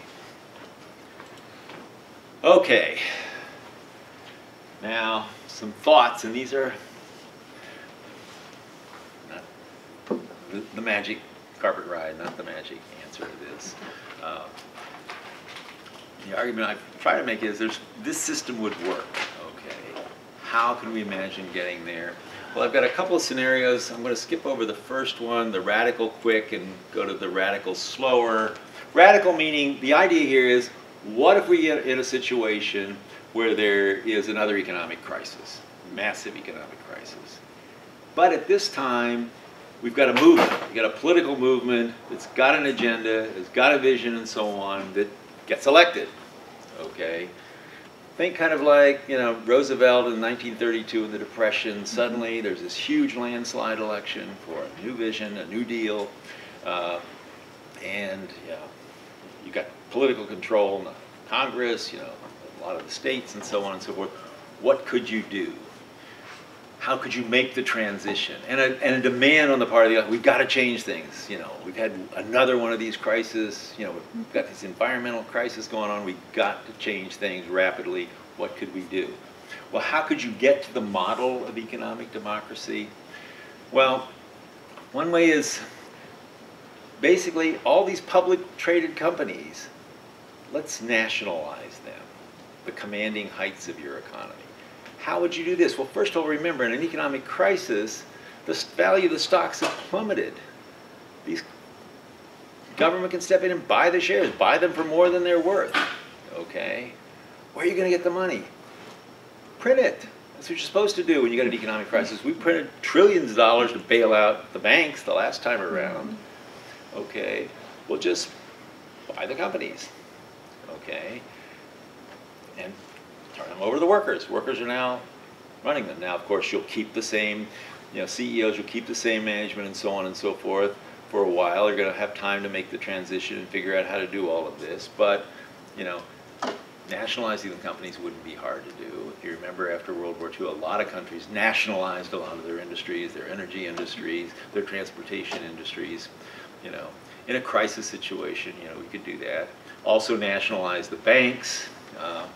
Okay. Now, some thoughts, and these are the, the magic carpet ride, not the magic answer to this. Uh, the argument I try to make is there's this system would work. Okay, how can we imagine getting there? Well, I've got a couple of scenarios. I'm going to skip over the first one, the radical quick, and go to the radical slower. Radical meaning the idea here is what if we get in a situation where there is another economic crisis, massive economic crisis. But at this time, we've got a movement, we've got a political movement that's got an agenda, that's got a vision and so on that gets elected, okay? Think kind of like, you know, Roosevelt in 1932 in the Depression, suddenly there's this huge landslide election for a new vision, a new deal, uh, and, you know, you got political control in Congress, you know, a lot of the states and so on and so forth. What could you do? How could you make the transition? And a, and a demand on the part of the, we've got to change things, you know. We've had another one of these crises, you know, we've got this environmental crisis going on. We've got to change things rapidly. What could we do? Well, how could you get to the model of economic democracy? Well, one way is basically all these public traded companies, let's nationalize them, the commanding heights of your economy. How would you do this? Well, first of all, remember, in an economic crisis, the value of the stocks have plummeted. These government can step in and buy the shares, buy them for more than they're worth. Okay? Where are you going to get the money? Print it. That's what you're supposed to do when you get an economic crisis. We printed trillions of dollars to bail out the banks the last time around. Okay, we'll just buy the companies. Okay, and turn them over to the workers. Workers are now running them. Now, of course, you'll keep the same, you know, CEOs, you'll keep the same management and so on and so forth for a while. You're going to have time to make the transition and figure out how to do all of this. But, you know, nationalizing the companies wouldn't be hard to do. If you remember after World War II, a lot of countries nationalized a lot of their industries, their energy industries, their transportation industries. You know, in a crisis situation, you know, we could do that. Also nationalize the banks. Uh,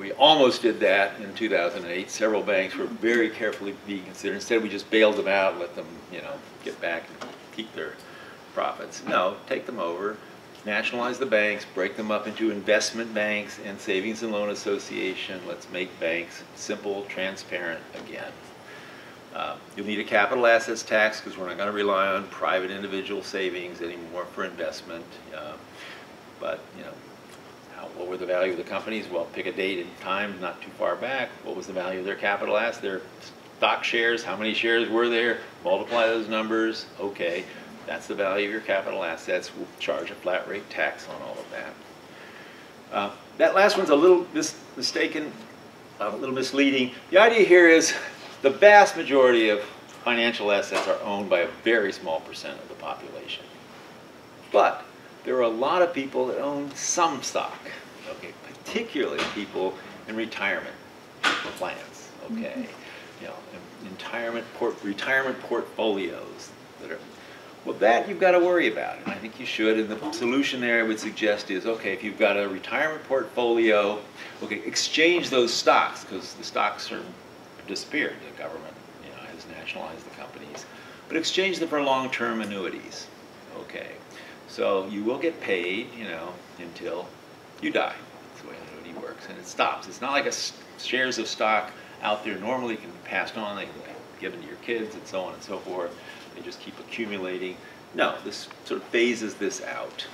we almost did that in 2008. Several banks were very carefully being considered. Instead, we just bailed them out, let them, you know, get back and keep their profits. No, take them over nationalize the banks, break them up into investment banks and savings and loan association. Let's make banks simple, transparent again. Uh, you'll need a capital assets tax because we're not going to rely on private individual savings anymore for investment. Uh, but, you know, what were the value of the companies? Well, pick a date and time not too far back. What was the value of their capital assets, their stock shares? How many shares were there? Multiply those numbers. Okay. That's the value of your capital assets. We'll charge a flat rate tax on all of that. Uh, that last one's a little mis mistaken, a little misleading. The idea here is the vast majority of financial assets are owned by a very small percent of the population. But there are a lot of people that own some stock, okay, particularly people in retirement plans, okay, mm -hmm. you know, retirement, port retirement portfolios that are well, that you've got to worry about, and I think you should. And the solution there I would suggest is, okay, if you've got a retirement portfolio, okay, exchange those stocks because the stocks are disappeared. The government, you know, has nationalized the companies, but exchange them for long-term annuities. So you will get paid, you know, until you die. That's the way an annuity works, and it stops. It's not like a shares of stock out there normally can be passed on. They can be given to your kids and so on and so forth they just keep accumulating. No, this sort of phases this out.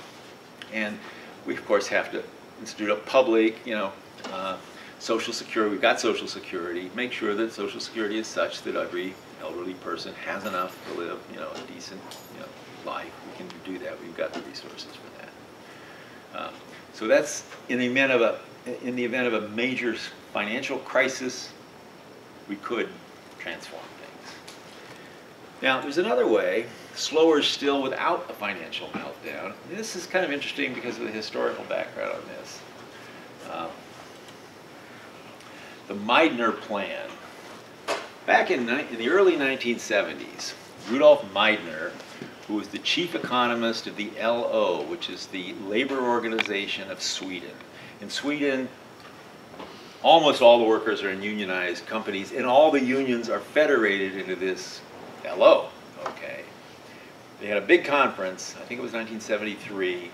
And we, of course, have to institute a public, you know, uh, Social Security. We've got Social Security. Make sure that Social Security is such that every elderly person has enough to live, you know, a decent, you know, life. Can do that. We've got the resources for that. Um, so that's in the event of a in the event of a major financial crisis, we could transform. Things. Now, there's another way, slower still without a financial meltdown. This is kind of interesting because of the historical background on this. Uh, the Meidner Plan. Back in, in the early 1970s, Rudolf Meidner, who was the chief economist of the LO, which is the labor organization of Sweden. In Sweden, almost all the workers are in unionized companies, and all the unions are federated into this LO. Okay. They had a big conference, I think it was 1973,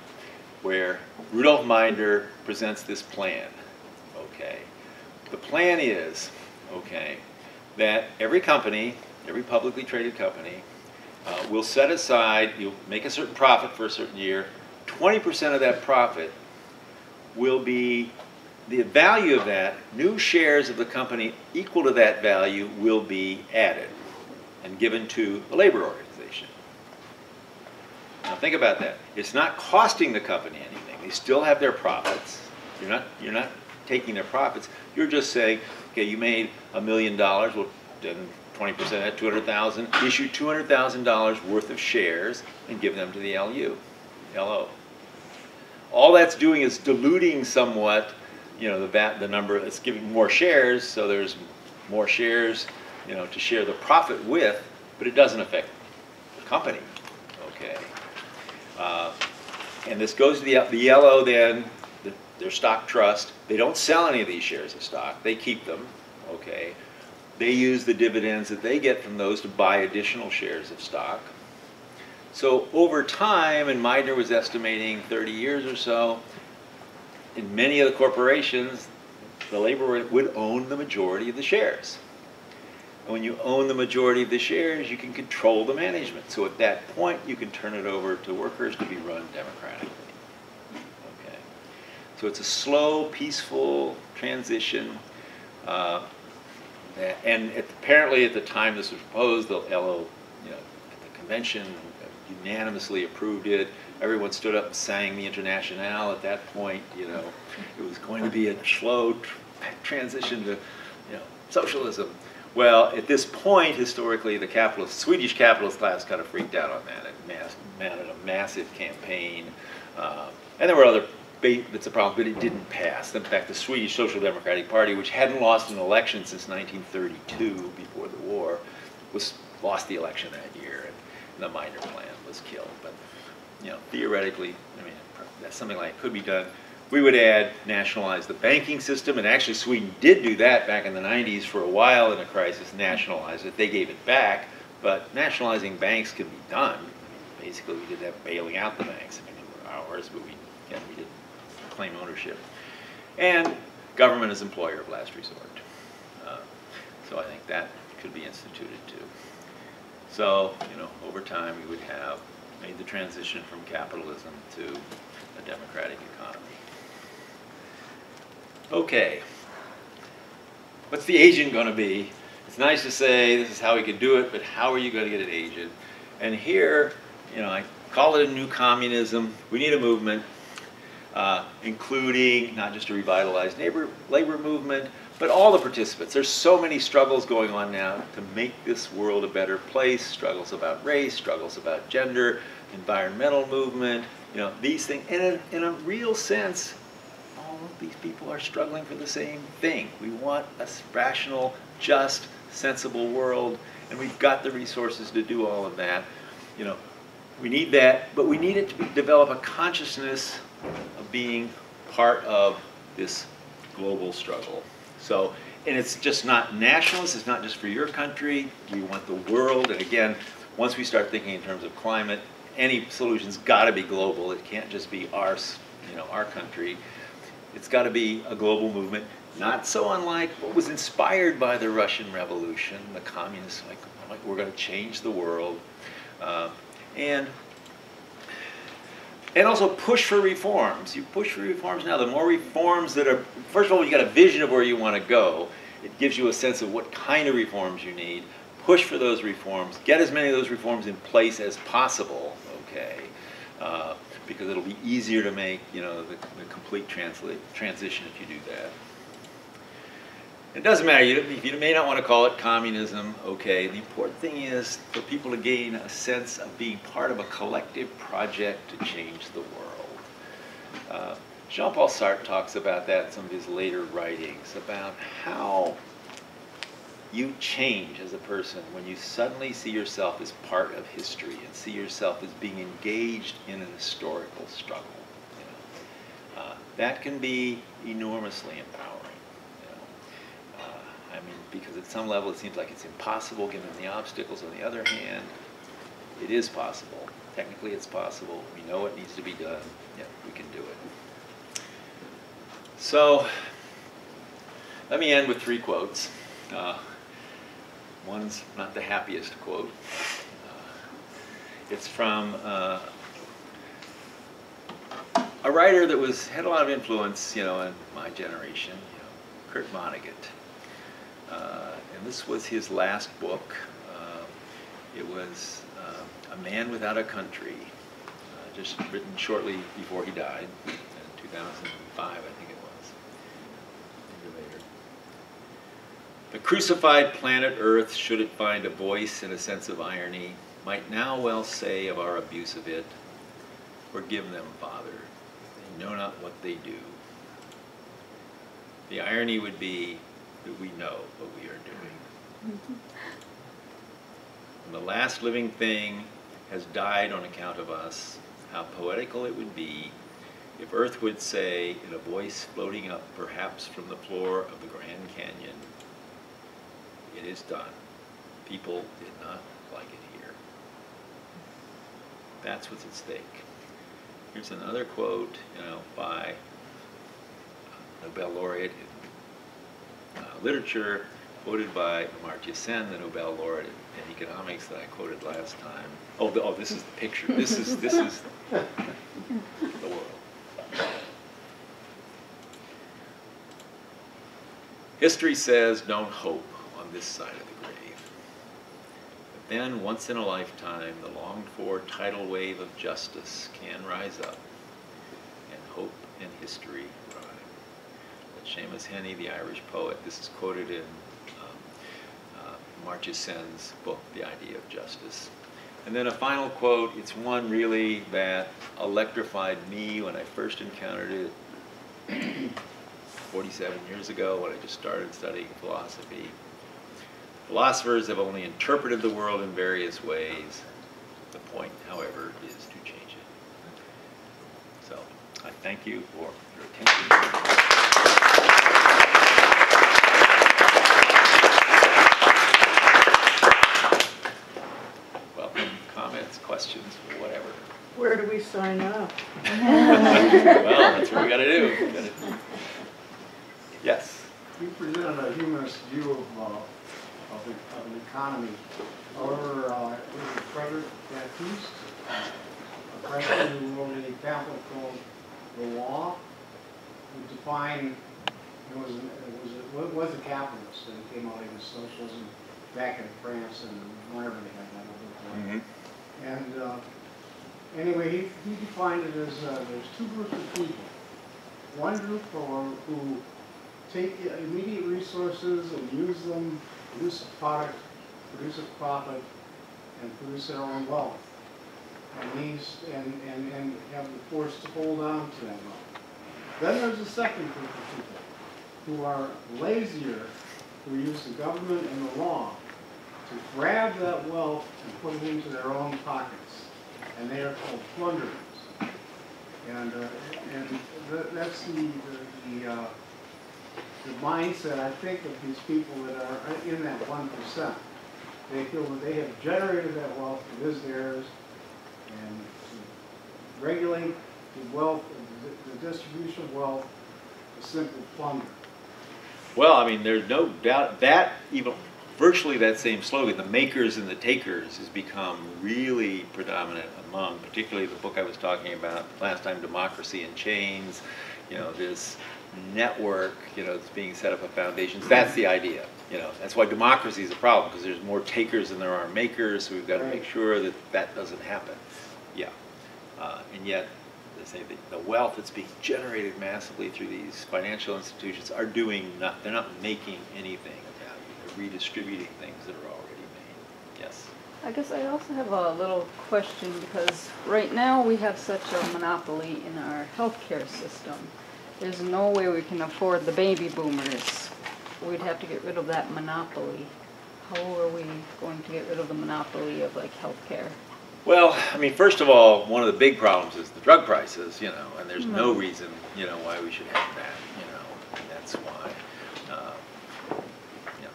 where Rudolf Meidner presents this plan. Okay. The plan is, okay, that every company, every publicly traded company, uh, will set aside, you'll make a certain profit for a certain year, 20% of that profit will be the value of that, new shares of the company equal to that value will be added and given to the labor organization. Now think about that. It's not costing the company anything. They still have their profits. You're not, you're not taking their profits. You're just saying, okay, you made a million dollars, well, then 20% of that, 200,000, issue $200,000 worth of shares and give them to the LU, LO. All that's doing is diluting somewhat you know, the the number, it's giving more shares, so there's more shares, you know, to share the profit with, but it doesn't affect the company, okay? Uh, And this goes to the, the LO then, the- their stock trust, they don't sell any of these shares of stock, they keep them, okay? They use the dividends that they get from those to buy additional shares of stock. So over time, and Meidner was estimating 30 years or so, in many of the corporations, the labor would own the majority of the shares. And when you own the majority of the shares, you can control the management. So at that point, you can turn it over to workers to be run democratically. Okay. So it's a slow, peaceful transition. Uh, and at- apparently, at the time this was proposed, the LO, you know, the convention unanimously approved it. Everyone stood up and sang the Internationale at that point. You know, it was going to be a slow tr- transition to, you know, socialism. Well, at this point, historically, the capitalist, Swedish capitalist class kind of freaked out on that. It mass, mounted a massive campaign, uh, and there were other ba- a problem, but it didn't pass. In fact, the Swedish Social Democratic Party, which hadn't lost an election since 1932, before the war, was lost the election that year, and the Meidner plan was killed. But you know, theoretically, I mean, that's something like could be done. We would add nationalize the banking system, and actually Sweden did do that back in the 90s for a while in a crisis, nationalize it. They gave it back, but nationalizing banks can be done. I mean, basically, we did that bailing out the banks. I mean, they were ours, but we, we didn't claim ownership. And government as employer of last resort. Uh, so I think that could be instituted too. So, you know, over time, we would have made the transition from capitalism to a democratic economy. Okay. What's the agent going to be? It's nice to say this is how we could do it, but how are you going to get an agent? And here, you know, I call it a new communism. We need a movement, uh, including not just a revitalized neighbor, labor movement, but all the participants. There's so many struggles going on now to make this world a better place. Struggles about race, struggles about gender, environmental movement. You know, these things. In in a real sense, all of these people are struggling for the same thing. We want a rational, just, sensible world, and we've got the resources to do all of that. You know, we need that, but we need it to be, develop a consciousness of being part of this global struggle. So, and it's just not nationalist, it's not just for your country, we want the world, and again, once we start thinking in terms of climate, any solution's gotta be global, it can't just be our, you know, our country. It's gotta be a global movement, not so unlike what was inspired by the Russian Revolution, the communists, like, like we're gonna change the world. Uh, and and also push for reforms. You push for reforms now. The more reforms that are, first of all, you got a vision of where you want to go. It gives you a sense of what kind of reforms you need. Push for those reforms. Get as many of those reforms in place as possible. Okay, uh, because it'll be easier to make you know the, the complete transition if you do that. It doesn't matter. You, you may not want to call it communism, okay. The important thing is for people to gain a sense of being part of a collective project to change the world. Uh, Jean-Paul Sartre talks about that in some of his later writings, about how you change as a person when you suddenly see yourself as part of history and see yourself as being engaged in an historical struggle. You know. Uh, that can be enormously empowering. You know. Uh, I mean, because at some level it seems like it's impossible given the obstacles. On the other hand, it is possible. Technically, it's possible. We know what needs to be done. Yeah, we can do it. So, let me end with three quotes. Uh, one's not the happiest quote. Uh, it's from uh, a writer that was had a lot of influence, you know, in my generation, you know, Kurt Vonnegut. Uh, and this was his last book. Uh, it was uh, A Man Without a Country, uh, just written shortly before he died, in 2005, I think it was. Later. The crucified planet Earth, should it find a voice and a sense of irony, might now well say of our abuse of it, Forgive them, Father, they know not what they do. The irony would be that we know what we are doing. Mm-hmm. When the last living thing has died on account of us, how poetical it would be if Earth would say in a voice floating up perhaps from the floor of the Grand Canyon, it is done. People did not like it here. That's what's at stake. Here's another quote, you know, by Nobel laureate Uh, literature, quoted by Amartya Sen, the Nobel laureate in economics that I quoted last time. Oh, the, oh, this is the picture. This is this is the world. History says don't hope on this side of the grave. But then, once in a lifetime, the longed for tidal wave of justice can rise up, and hope and history Seamus Heaney, the Irish poet, this is quoted in um, uh, book, The Idea of Justice. And then a final quote, it's one really that electrified me when I first encountered it 47 years ago when I just started studying philosophy. Philosophers have only interpreted the world in various ways. The point, however, is to change it. So I thank you for your attention. Welcome, comments, questions, whatever. Where do we sign up? Well, that's what we gotta do. Gotta- Yes. You presented a humorous view of, uh, of, the, of an economy. However, uh, it was Frederick Bastiat, a Frenchman who wrote a pamphlet called The Law, who defined, it was, it was, a- it was a capitalist, and he came out against socialism back in France and whenever they had that over there. Mhm. And uh, anyway, he, he defined it as uh, there's two groups of people. One group are, who take immediate resources and use them, produce a product, produce a profit, and produce their own wealth. And these, and, and, and have the force to hold on to that wealth. Then there's a second group of people who are lazier, who use the government and the law to grab that wealth and put it into their own pockets. And they are called plunderers. And, uh, and tha- that's the, the, the, uh, the mindset, I think, of these people that are in that one percent. They feel that they have generated that wealth, it is theirs, and to regulate the wealth, the, the distribution of wealth, is simply plunder. Well, I mean, there's no doubt that even virtually that same slogan, the makers and the takers, has become really predominant among, particularly the book I was talking about last time, Democracy in Chains. You know, this network, you know, that's being set up of foundations. That's the idea. You know, that's why democracy is a problem because there's more takers than there are makers. So we've got to make sure that that doesn't happen. Yeah, uh, and yet they say the, the wealth that's being generated massively through these financial institutions are doing nothing. they're not making anything of value. They're redistributing things that are already made. Yes. I guess I also have a little question because right now we have such a monopoly in our healthcare system. There's no way we can afford the baby boomers. We'd have to get rid of that monopoly. How are we going to get rid of the monopoly of like healthcare? Well, I mean, first of all, one of the big problems is the drug prices, you know, and there's no Mhm. reason, you know, why we should have that, you know, and that's why. uh, you know,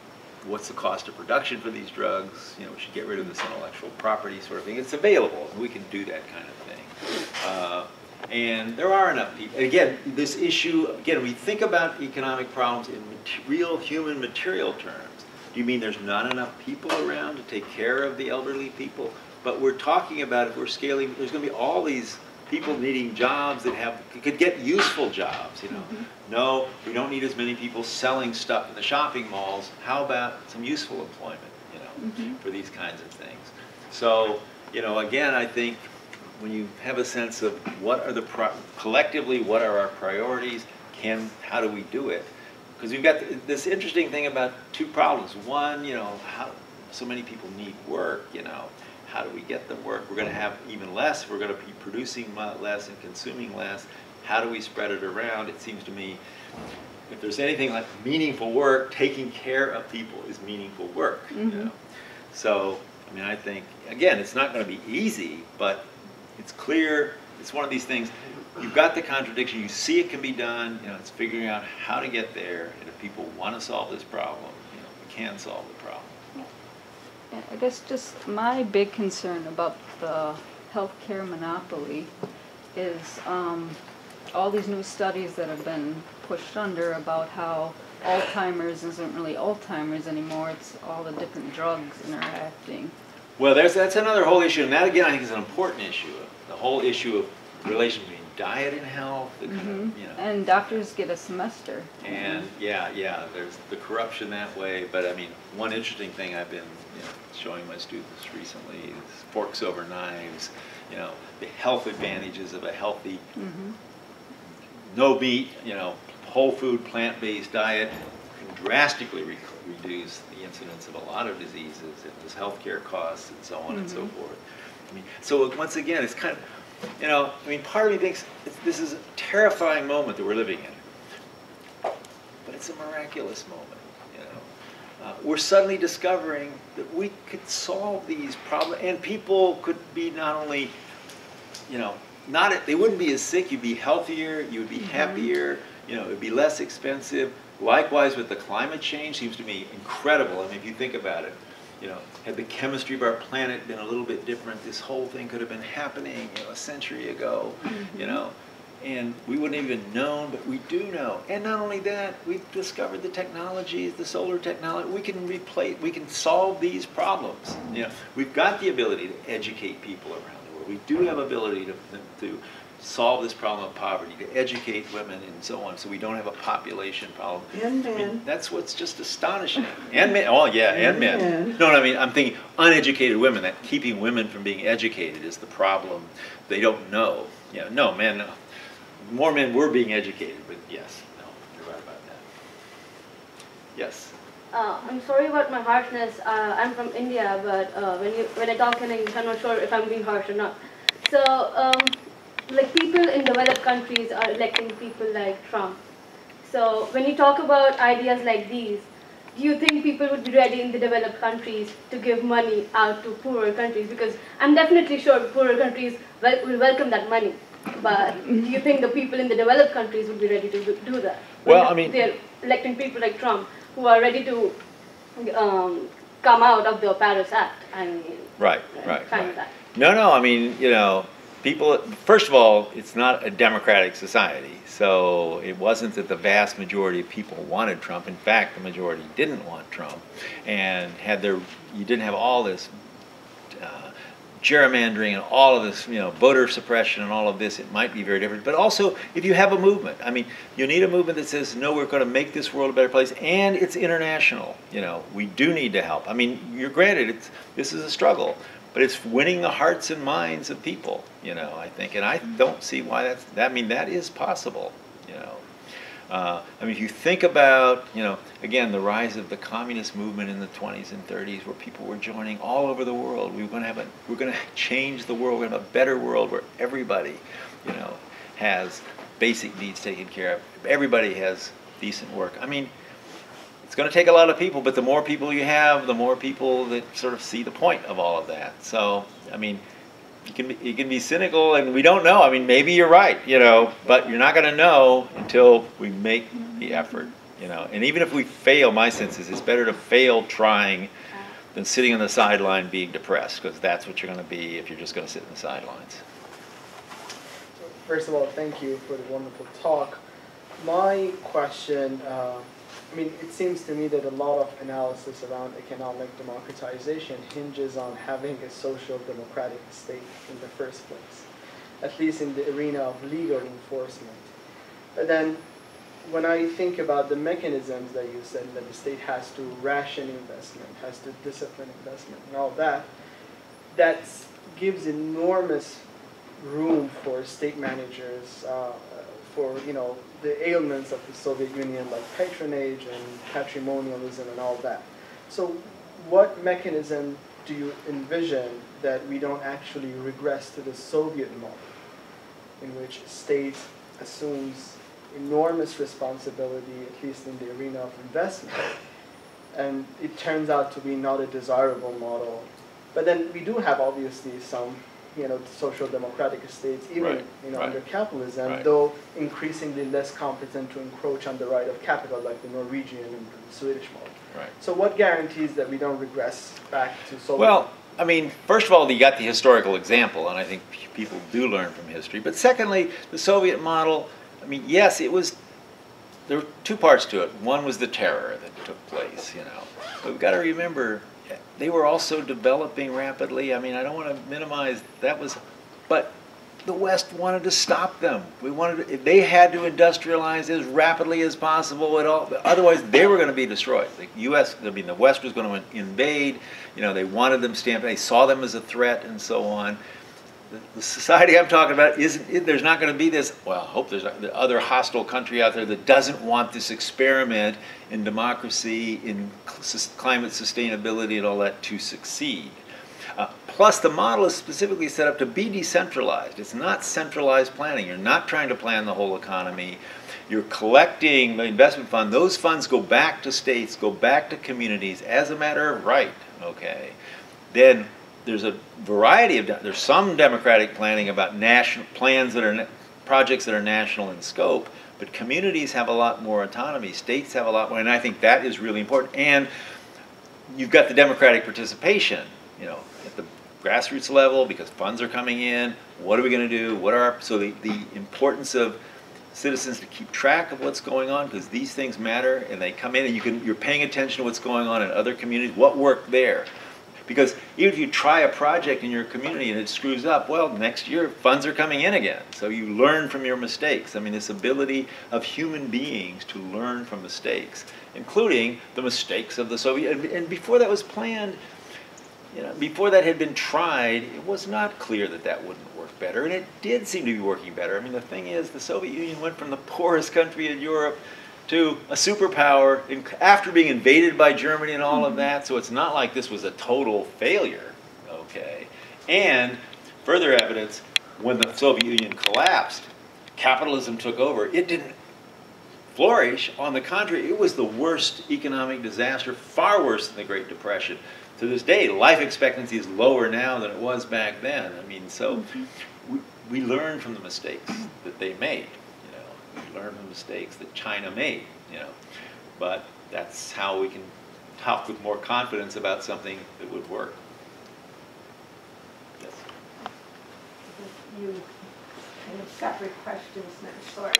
What's the cost of production for these drugs? You know, we should get rid of this intellectual property sort of thing. It's available, we can do that kind of thing. Uh, And there are enough people. Again, this issue, again, we think about economic problems in real human material terms. Do you mean there's not enough people around to take care of the elderly people? But we're talking about if we're scaling, there's going to be all these people needing jobs that have could get useful jobs. You know, mm-hmm. no, we don't need as many people selling stuff in the shopping malls. How about some useful employment? You know, mm-hmm. for these kinds of things. So, you know, again, I think when you have a sense of what are the collectively what are our priorities, can how do we do it? Because we've got th- this interesting thing about two problems. One, you know, how so many people need work. You know, how do we get them work? We're going to have even less. We're going to be producing less and consuming less. how do we spread it around? It seems to me, if there's anything like meaningful work, taking care of people is meaningful work. You Mhm. know? So, I mean, I think again, it's not going to be easy, but it's clear. It's one of these things. You've got the contradiction. You see it can be done. You know, it's figuring out how to get there. And if people want to solve this problem, you know, we can solve the problem. I guess just my big concern about the healthcare monopoly is um, all these new studies that have been pushed under about how Alzheimer's isn't really Alzheimer's anymore, it's all the different drugs interacting. Well, there's, that's another whole issue, and that again, I think is an important issue. The whole issue of relation between diet and health, the kind Mhm. of, you know. And doctors get a semester. And, yeah, yeah, there's the corruption that way, but I mean, one interesting thing I've been, showing my students recently forks over knives, you know, the health advantages of a healthy, Mhm. no meat, you know, whole food, plant-based diet can drastically re- reduce the incidence of a lot of diseases and this healthcare costs and so on and so Mhm. forth. I mean, so once again, it's kind of, you know, I mean, part of me thinks this is a terrifying moment that we're living in, but it's a miraculous moment. Uh, we're suddenly discovering that we could solve these problems, and people could be not only you know, not they wouldn't be as sick. You'd be healthier. You would be happier. You know, it'd be less expensive. Likewise, with the climate change, seems to me incredible. I mean, if you think about it, you know, had the chemistry of our planet been a little bit different, this whole thing could have been happening, you know, a century ago. You know, and we wouldn't even known, but we do know. And not only that, we've discovered the technologies, the solar technology. We can replace, we can solve these problems. You know, we've got the ability to educate people around the world. We do have ability to, to solve this problem of poverty, to educate women and so on, so we don't have a population problem. And I mean, men. that's what's just astonishing. And men, oh yeah, and And men. men. No, no, I mean, I'm thinking uneducated women, that keeping women from being educated is the problem. They don't know. You know, no, men, no. More men were being educated, but yes, no, you're right about that. Yes. Uh, I'm sorry about my harshness. Uh, I'm from India, but uh, when you when I talk in English, I'm not sure if I'm being harsh or not. So, um, like people in developed countries are electing people like Trump. So, when you talk about ideas like these, do you think people would be ready in the developed countries to give money out to poorer countries? Because I'm definitely sure poorer countries wel- will welcome that money. But do you think the people in the developed countries would be ready to do- that? Well, I mean- they're electing people like Trump who are ready to um, come out of the Paris Act. I mean, Right, right, right. that. No, no, I mean, you know, people, first of all, it's not a democratic society. So it wasn't that the vast majority of people wanted Trump. In fact, the majority didn't want Trump. And had there, you didn't have all this gerrymandering and all of this, you know, voter suppression and all of this, it might be very different. But also, if you have a movement, I mean, you need a movement that says, no, we're going to make this world a better place, and it's international. You know, we do need to help. I mean, you're granted, it's this is a struggle, but it's winning the hearts and minds of people. You know, I think, and I don't see why that's. That, I mean, that is possible. You know. Uh, I mean, if you think about, you know, again, the rise of the communist movement in the 20s and 30s, where people were joining all over the world, we we're going to have a, we're going to change the world. We're going to have a better world where everybody, you know, has basic needs taken care of. Everybody has decent work. I mean, it's going to take a lot of people, but the more people you have, the more people that sort of see the point of all of that. So, I mean, you can be, you can be cynical, and we don't know. I mean, maybe you're right, you know, but you're not going to know until we make the effort, you know. And even if we fail, my sense is it's better to fail trying than sitting on the sideline being depressed, because that's what you're going to be if you're just going to sit in the sidelines. First of all, thank you for the wonderful talk. My question, uh, I mean, it seems to me that a lot of analysis around economic democratization hinges on having a social democratic state in the first place, at least in the arena of legal enforcement. But then, when I think about the mechanisms that you said that the state has to ration investment, has to discipline investment, and all that, that gives enormous room for state managers uh, for you know the ailments of the Soviet Union like patronage and patrimonialism and all that. So, what mechanism do you envision that we don't actually regress to the Soviet model, in which state assumes enormous responsibility, at least in the arena of investment. And it turns out to be not a desirable model. But then we do have obviously some, you know, social democratic states, even Right, you know, right, under capitalism, right. though increasingly less competent to encroach on the right of capital, like the Norwegian and the Swedish model. Right. So what guarantees that we don't regress back to Soviet? Well, I mean, first of all, you got the historical example, and I think people do learn from history. But secondly, the Soviet model, I mean, yes, it was, there were two parts to it. One was the terror that took place, you know. But we've got to remember, they were also developing rapidly. I mean, I don't want to minimize, that was, but the West wanted to stop them. We wanted, to, they had to industrialize as rapidly as possible. At all, otherwise, they were going to be destroyed. The U.S., I mean, the West was going to invade. You know, they wanted them stamped. They saw them as a threat, and so on. The, society I'm talking about isn't. It, there's not going to be this. Well, I hope there's not, the other hostile country out there that doesn't want this experiment in democracy, in cl- climate sustainability, and all that to succeed. Uh, plus, the model is specifically set up to be decentralized. It's not centralized planning. You're not trying to plan the whole economy. You're collecting the investment fund. Those funds go back to states, go back to communities as a matter of right. Okay. Then there's a variety of there's some democratic planning about national plans that are projects that are national in scope, but communities have a lot more autonomy. States have a lot more, and I think that is really important. And you've got the democratic participation, you know, at the grassroots level because funds are coming in. What are we going to do? What are so the, the importance of citizens to keep track of what's going on because these things matter and they come in and you can you're paying attention to what's going on in other communities. What worked there? Because even if you try a project in your community and it screws up, well, next year funds are coming in again. So you learn from your mistakes. I mean, this ability of human beings to learn from mistakes, including the mistakes of the Soviet. And, before that was planned, you know, before that had been tried, it was not clear that that wouldn't work better, and it did seem to be working better. I mean, the thing is, the Soviet Union went from the poorest country in Europe to a superpower after being invaded by Germany and all of mm-hmm. that. So it's not like this was a total failure, okay? And further evidence, when the Soviet Union collapsed, capitalism took over. It didn't flourish. On the contrary, it was the worst economic disaster, far worse than the Great Depression. To this day, life expectancy is lower now than it was back then. I mean, so mm-hmm. we, we learn from the mistakes that they made. Learn from the mistakes that China made. You know, but that's how we can talk with more confidence about something that would work. Yes. You, kind of separate questions now, sorry.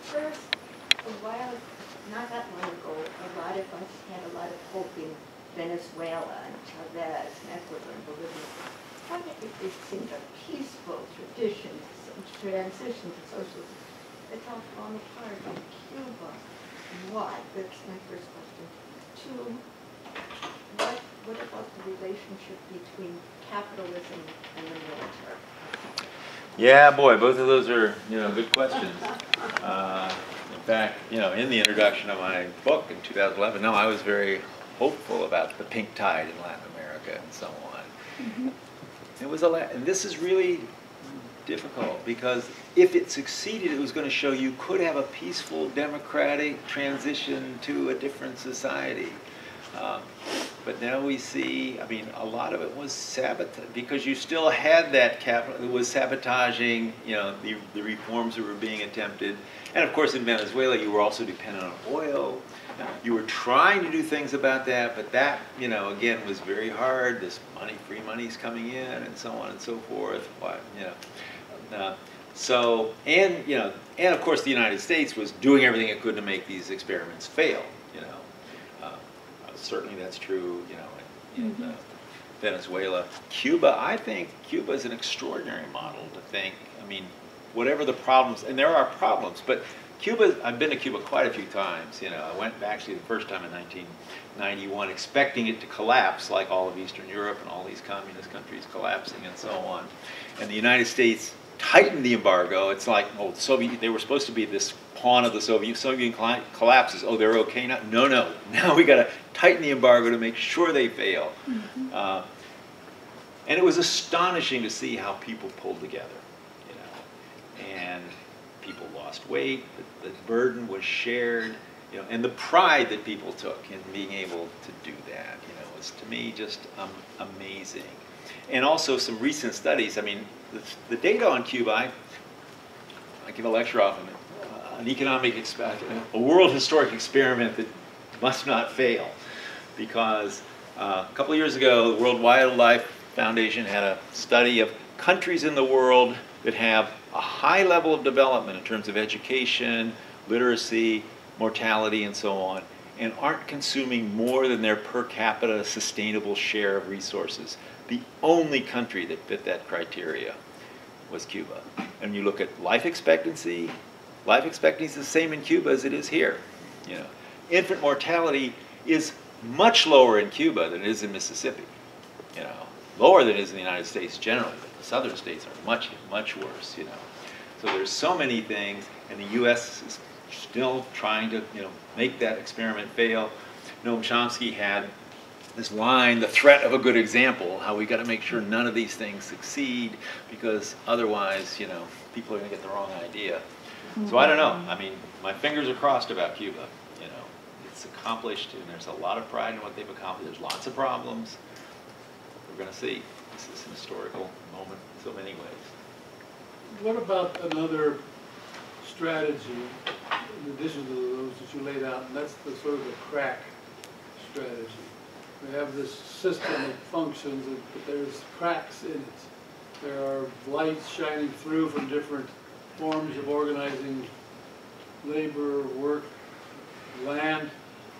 First, a while, not that long ago, a lot of us had a lot of hope in Venezuela and Chavez and Ecuador and Bolivia. It, it seemed a peaceful tradition, transition to socialism. It's all falling apart in Cuba. Why? That's my first question. Two, what, what about the relationship between capitalism and the military? Yeah, boy, both of those are you know good questions. Uh, in fact, you know, in the introduction of my book in 2011, no, I was very hopeful about the pink tide in Latin America and so on. It was a la- and this is really difficult because if it succeeded, it was going to show you could have a peaceful democratic transition to a different society. Um, but now we see, I mean, a lot of it was sabotage because you still had that capital, it was sabotaging, you know, the, the reforms that were being attempted. And of course, in Venezuela, you were also dependent on oil. You were trying to do things about that, but that, you know, again, was very hard. This money, free money's coming in, and so on and so forth. Why, you know. Uh, so, and, you know, and of course, the United States was doing everything it could to make these experiments fail, you know. Uh, uh, certainly that's true, you know, in, in uh, Venezuela. Cuba, I think Cuba is an extraordinary model to think. I mean, whatever the problems, and there are problems, but Cuba, I've been to Cuba quite a few times. You know, I went actually the first time in 1991, expecting it to collapse, like all of Eastern Europe and all these communist countries collapsing and so on. And the United States tightened the embargo. It's like, oh, the Soviet, they were supposed to be this pawn of the Soviet. Soviet collapses. Oh, they're okay now. No, no. Now we got to tighten the embargo to make sure they fail. Uh, and it was astonishing to see how people pulled together. You know, and people lost weight, the, the burden was shared, you know, and the pride that people took in being able to do that, you know, was to me just um, amazing. And also some recent studies, I mean, the, data on Cuba, I, I give a lecture often, uh, an economic, exp- a world historic experiment that must not fail. Because uh, a couple years ago, the World Wildlife Foundation had a study of countries in the world that have a high level of development in terms of education, literacy, mortality, and so on, and aren't consuming more than their per capita sustainable share of resources. The only country that fit that criteria was Cuba. And you look at life expectancy, life expectancy is the same in Cuba as it is here. You know, infant mortality is much lower in Cuba than it is in Mississippi. You know, lower than it is in the United States generally, but the southern states are much, much worse, you know. So there's so many things, and the U.S. is still trying to, you know, make that experiment fail. Noam Chomsky had this line, the threat of a good example, how we got to make sure none of these things succeed because otherwise, you know, people are going to get the wrong idea. So I don't know. I mean, my fingers are crossed about Cuba. You know, it's accomplished, and there's a lot of pride in what they've accomplished. There's lots of problems. We're going to see. This is an historical moment in so many ways. What about another strategy, in addition to those that you laid out, and that's the sort of the crack strategy? We have this system that functions, but there's cracks in it. There are lights shining through from different forms of organizing labor, work, land.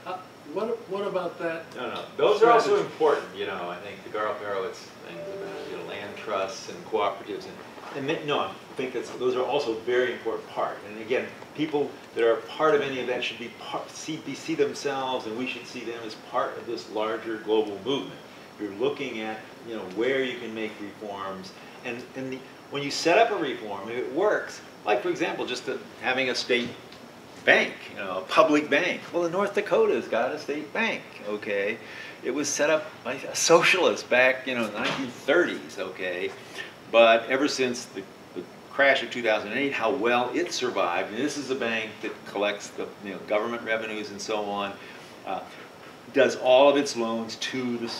How- What, what about that? No, no, those are also important, you know, I think the Gar Alperovitz things about, you know, land trusts and cooperatives and, and, no, I think that's, those are also a very important part. And again, people that are part of any of that should be part, see, be, see themselves and we should see them as part of this larger global movement. You're looking at, you know, where you can make reforms and, and the, when you set up a reform, if it works, like for example, just the, having a state bank, you know, a public bank. Well, the North Dakota's got a state bank, okay? It was set up by a socialist back, you know, in the 1930s, okay? But ever since the, the crash of 2008, how well it survived, and this is a bank that collects the, you know, government revenues and so on, uh, does all of its loans to the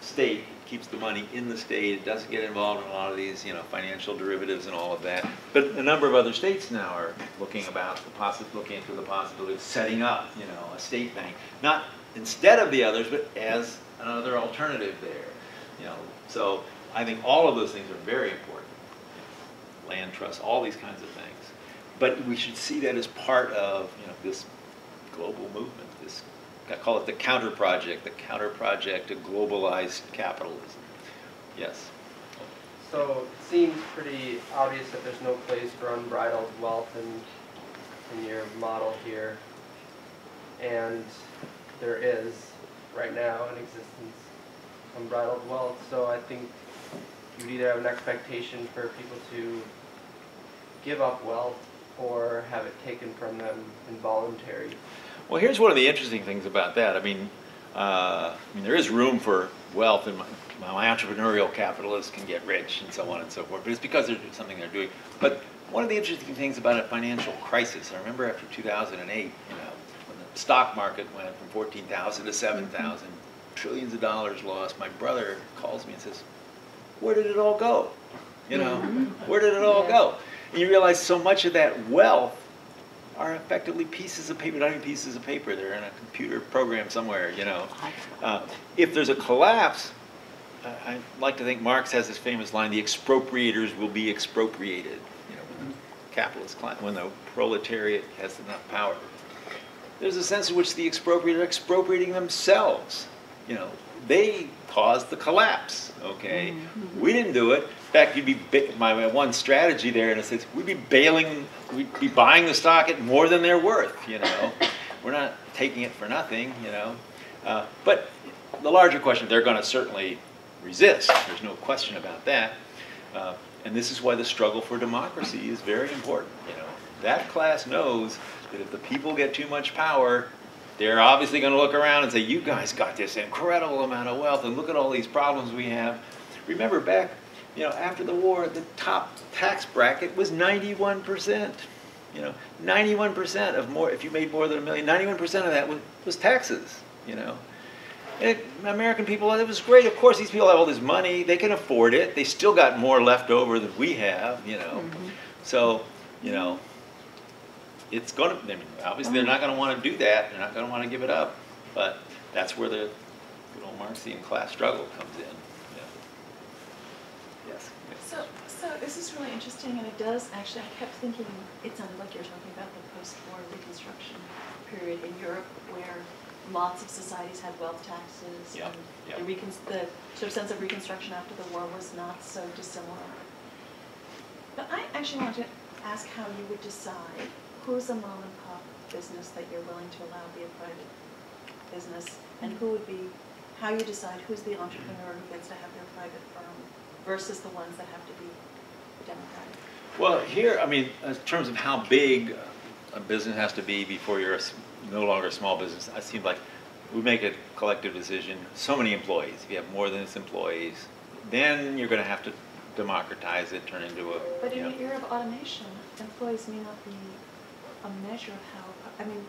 state, keeps the money in the state, it doesn't get involved in a lot of these, you know, financial derivatives and all of that. But a number of other states now are looking about the possi, looking into the possibility of setting up, you know, a state bank. Not instead of the others, but as another alternative there, you know. So I think all of those things are very important. Land trusts, all these kinds of things. But we should see that as part of, you know, this global movement, this, I call it the counter project, the counter project to globalized capitalism. Yes. So it seems pretty obvious that there's no place for unbridled wealth in, in your model here. And there is, right now, in existence, of unbridled wealth. So I think you'd either have an expectation for people to give up wealth or have it taken from them involuntary. Well, here's one of the interesting things about that. I mean, uh, I mean, there is room for wealth, and my, my entrepreneurial capitalists can get rich and so on and so forth. But it's because there's something they're doing. But one of the interesting things about a financial crisis, I remember after 2008, you know, when the stock market went from 14,000 to 7,000, trillions of dollars lost. My brother calls me and says, "Where did it all go? You know, where did it all go?" And you realize so much of that wealth are effectively pieces of paper, not even pieces of paper. They're in a computer program somewhere, you know. Uh, if there's a collapse, uh, I like to think Marx has this famous line: "The expropriators will be expropriated." You know, when the capitalist, cla- when the proletariat has enough power. There's a sense in which the expropriators are expropriating themselves. You know, they caused the collapse. Okay, we didn't do it. In fact, you'd be my one strategy there, in a sense, we'd be bailing, we'd be buying the stock at more than they're worth. You know, we're not taking it for nothing. You know, uh, but the larger question, they're going to certainly resist. There's no question about that. Uh, and this is why the struggle for democracy is very important. You know, that class knows that if the people get too much power, they're obviously going to look around and say, "You guys got this incredible amount of wealth, and look at all these problems we have." Remember back you know, after the war, the top tax bracket was 91%. You know, 91% of more, if you made more than a million, 91% of that was, was taxes, you know. And American people, it was great. Of course, these people have all this money. They can afford it. They still got more left over than we have, you know. Mm-hmm. So, you know, it's going to, I mean, obviously, they're mm-hmm. not going to want to do that. They're not going to want to give it up. But that's where the good old Marxian class struggle comes in. you. Yes. So, so this is really interesting, and it does, actually, I kept thinking, it sounded like you're talking about the post-war Reconstruction period in Europe, where lots of societies had wealth taxes. Yeah, and yeah. The the sort of sense of Reconstruction after the war was not so dissimilar. But I actually want to ask how you would decide who's a mom and pop business that you're willing to allow be a private business, and who would be, how you decide who's the entrepreneur who gets to have their private firm versus the ones that have to be democratic. Well, here, I mean, in terms of how big a business has to be before you're no longer a small business, I seem like we make a collective decision, so many employees, if you have more than its employees, then you're gonna have to democratize it, turn into a, But in know. the era of automation, employees may not be a measure of how, I mean,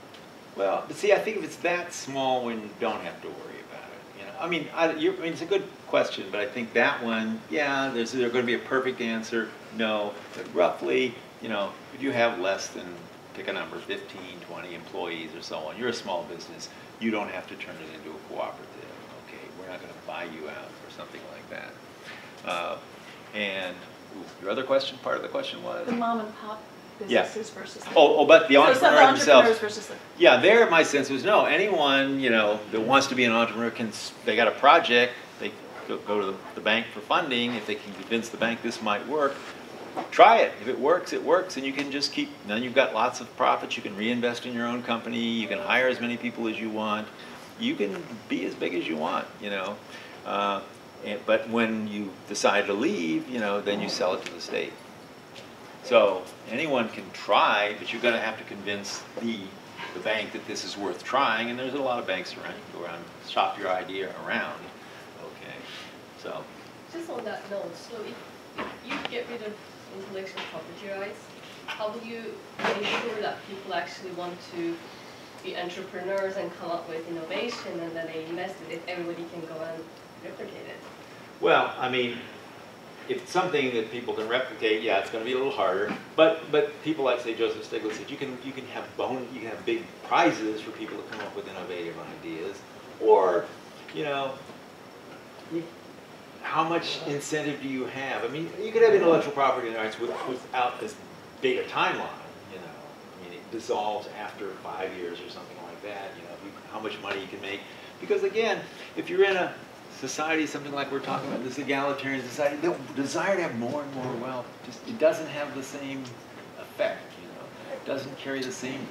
Well, but see, I think if it's that small, we don't have to worry about it, you know. I mean, I, I mean, it's a good question, but I think that one, yeah, there's, there gonna be a perfect answer, no. But roughly, you know, if you have less than, pick a number, 15, 20 employees or so on, you're a small business, you don't have to turn it into a cooperative, okay? We're not gonna buy you out or something like that. Uh, And, ooh, your other question, part of the question was? the mom and pop Yeah. businesses versus. the- Oh, oh, but the So entrepreneur themselves. entrepreneurs versus the. Yeah, there, my sense was, no, anyone, you know, that wants to be an entrepreneur can, they got a project, they go, go to the, the bank for funding, if they can convince the bank this might work, try it. If it works, it works, and you can just keep, then you've got lots of profits, you can reinvest in your own company, you can hire as many people as you want, you can be as big as you want, you know? Uh, and, but when you decide to leave, you know, then you sell it to the state. So anyone can try, but you're gonna have to convince the, the bank that this is worth trying, and there's a lot of banks around, go around, shop your idea around, okay? So, Just on that note, so if, if you get rid of intellectual property rights, how do you make sure that people actually want to be entrepreneurs and come up with innovation and then they invest in it, everybody can go and replicate it? well, I mean, if it's something that people can replicate, yeah, it's gonna be a little harder, but, but people like, say, Joseph Stiglitz said, you can, you can have bone, you can have big prizes for people to come up with innovative ideas, or, you know, how much incentive do you have? I mean, you could have intellectual property rights with, without this big a timeline, you know. I mean, it dissolves after five years or something like that, you know, how much money you can make. Because again, if you're in a society, something like we're talking about, this egalitarian society, the desire to have more and more wealth, just, it doesn't have the same effect, you know. It doesn't carry the same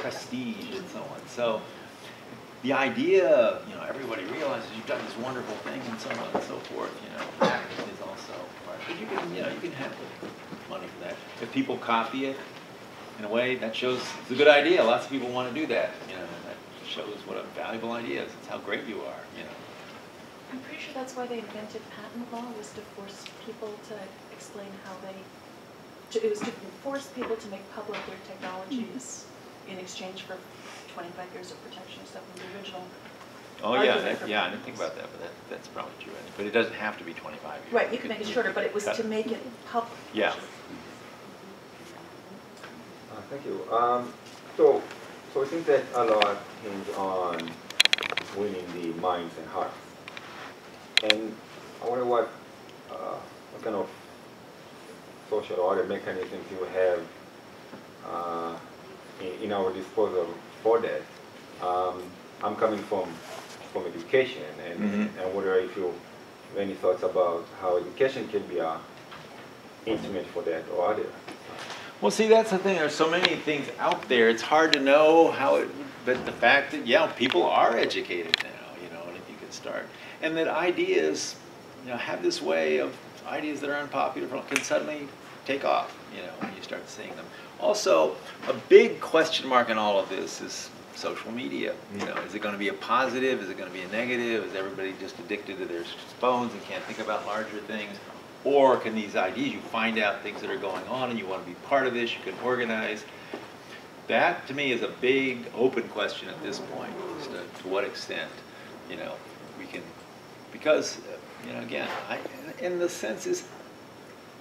prestige and so on. So, the idea, you know, everybody realizes you've done this wonderful thing and so on and so forth, you know, that is also part. But you can, you know, you can have the money for that. If people copy it, in a way, that shows it's a good idea. Lots of people want to do that, you know, that shows what a valuable idea is. It's how great you are, you know. I'm pretty sure that's why they invented patent law, was to force people to explain how they, to- it was to force people to make public their technologies in exchange for twenty-five years of protection or stuff in the original. Oh, yeah, that, yeah, I didn't think about that, but that, that's probably true. But it doesn't have to be twenty-five years. Right, you can make it shorter, but it was to make it public. Yeah. Uh, Thank you. Um, So, so it seems that a lot hinges on winning the minds and hearts. And I wonder what, uh, what kind of social order mechanisms you have uh, in, in our disposal for that. Um, I'm coming from, from education and, Mhm. and wonder if you have any thoughts about how education can be a instrument for that or other. Well, see, that's the thing. There's so many things out there. It's hard to know how it. But the fact that yeah, people are educated now, you know, and if you could start, and that ideas, you know, have this way of ideas that are unpopular can suddenly take off, you know, when you start seeing them. Also, a big question mark in all of this is social media. You know, is it going to be a positive? Is it going to be a negative? Is everybody just addicted to their phones and can't think about larger things? Or can these ideas, you find out things that are going on and you want to be part of this, you can organize. That, to me, is a big, open question at this point, as to, to what extent, you know, because, uh, you know, again, I, in the sense is,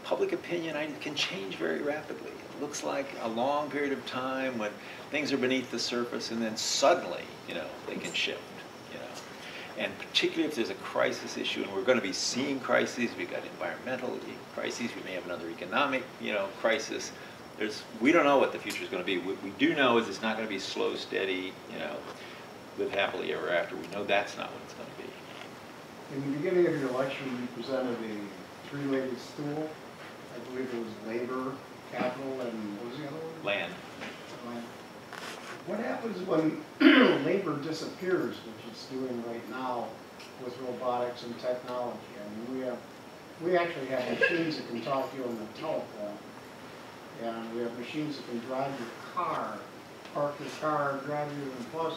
public opinion I, can change very rapidly. It looks like a long period of time when things are beneath the surface and then suddenly, you know, they can shift, you know. And particularly if there's a crisis issue, and we're going to be seeing crises, we've got environmental crises, we may have another economic, you know, crisis. There's, we don't know what the future is going to be. What we do know is it's not going to be slow, steady, you know, live happily ever after. We know that's not what it's going to be. In the beginning of your lecture, you presented a three-legged stool. I believe it was labor, capital, and what was the other one? Land. Land. What happens when labor disappears, which it's doing right now with robotics and technology? I mean, we have, we actually have machines that can talk to you on the telephone. And we have machines that can drive your car, park your car, drive you, and plus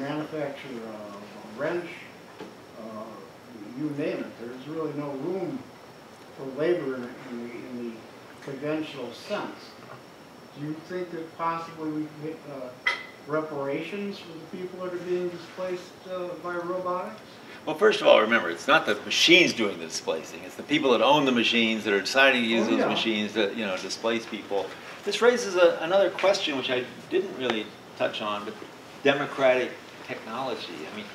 manufacture a wrench, uh, you name it. There's really no room for labor in, the, in the conventional sense. Do you think that possibly we could get uh, reparations for the people that are being displaced uh, by robotics? Well, first of all, remember, it's not the machines doing the displacing. It's the people that own the machines that are deciding to use Oh, those yeah. machines to, you know, displace people. This raises a, another question, which I didn't really touch on, but democratic technology. I mean,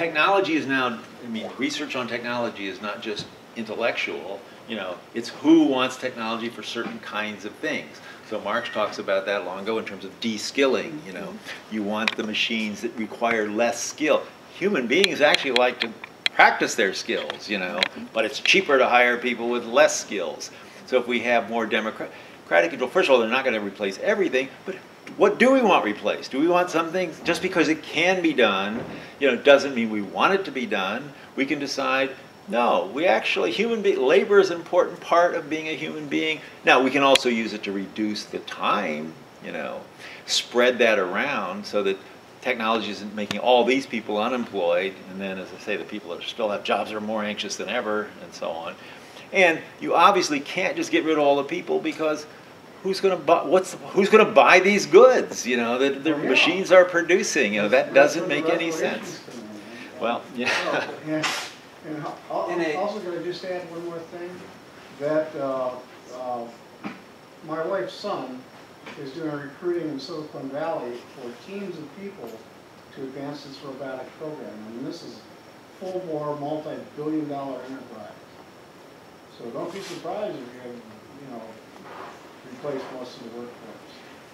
technology is now, I mean, research on technology is not just intellectual, you know, it's who wants technology for certain kinds of things. So Marx talks about that long ago in terms of de-skilling, you know. Mm-hmm. You want the machines that require less skill. Human beings actually like to practice their skills, you know, mm-hmm. but it's cheaper to hire people with less skills. So if we have more democratic control, first of all, they're not going to replace everything, but what do we want replaced? Do we want something, just because it can be done, you know, doesn't mean we want it to be done. We can decide, no, we actually, human be, labor is an important part of being a human being. Now, we can also use it to reduce the time, you know, spread that around so that technology isn't making all these people unemployed, and then, as I say, the people that still have jobs are more anxious than ever, and so on. And you obviously can't just get rid of all the people because who's going to buy what's who's going to buy these goods? You know that the Oh, yeah. machines are producing. You know that doesn't make any sense. Well, yeah. And, and al- al- In also gonna just add one more thing, that, uh, uh, my wife's son is doing recruiting in Silicon Valley for teams of people to advance this robotic program. I And this is full-bore, multi-billion dollar enterprise. So don't be surprised if you, have, you know, replace most of the workforce.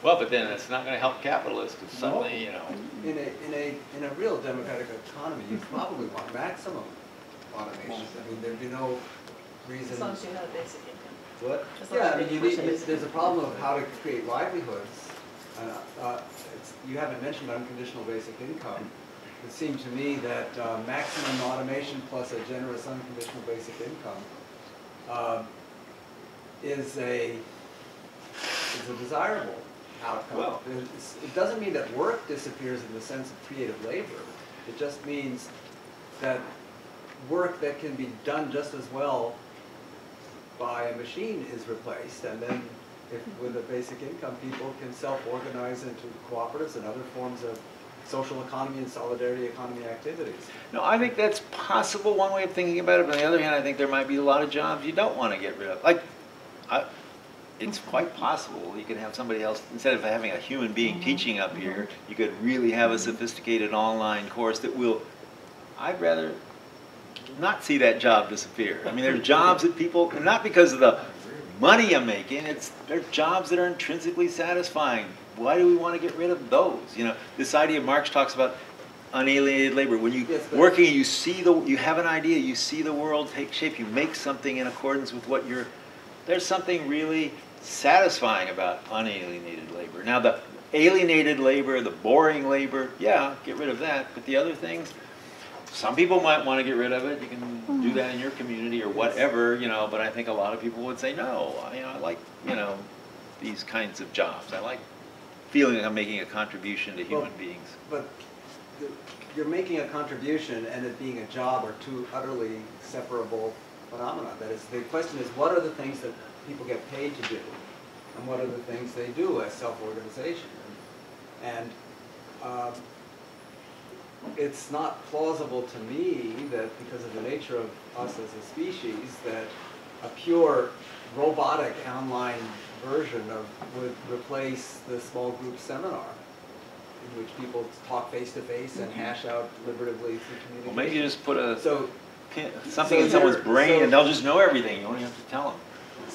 Well, but then it's not going to help capitalists because suddenly, you know. In a, in a, in a real democratic economy, you probably want maximum automation. I mean, there'd be no reason. As long as you have a basic income. What? As long Yeah, as I mean, you you need, there's a problem of how to create livelihoods. Uh, uh, it's, you haven't mentioned unconditional basic income. It seemed to me that uh, maximum automation plus a generous unconditional basic income uh, is a, is a desirable outcome. Well- It doesn't mean that work disappears in the sense of creative labor. It just means that work that can be done just as well by a machine is replaced, and then if, with a basic income, people can self-organize into cooperatives and other forms of social economy and solidarity economy activities. No, I think that's possible, one way of thinking about it, but on the other hand, I think there might be a lot of jobs you don't want to get rid of. Like, I, it's quite possible you could have somebody else, instead of having a human being mm-hmm. teaching up here, mm-hmm. you could really have a mm-hmm. sophisticated online course that will, I'd rather not see that job disappear. I mean, there's jobs that people, not because of the money I'm making, it's, they're jobs that are intrinsically satisfying. Why do we want to get rid of those? You know, this idea Marx talks about unalienated labor. When you Yes, working, you see the, you have an idea, you see the world take shape, you make something in accordance with what you're. There's something really satisfying about unalienated labor. Now, the alienated labor, the boring labor, yeah, get rid of that. But the other things, some people might want to get rid of it. You can do that in your community or whatever, you know. But I think a lot of people would say no. I- You know, I like you know these kinds of jobs. I like feeling like I'm making a contribution to human Well, beings. But the- you're making a contribution and it being a job are two utterly separable phenomena. That is, the question is, what are the things that people get paid to do? And what are the things they do as self-organization? And um, it's not plausible to me that because of the nature of us as a species, that a pure robotic online version of would replace the small group seminar in which people talk face to face and hash out deliberatively through communication. Well, maybe you just put a, So, something so in someone's brain so- and they'll just know everything, you only have to tell them.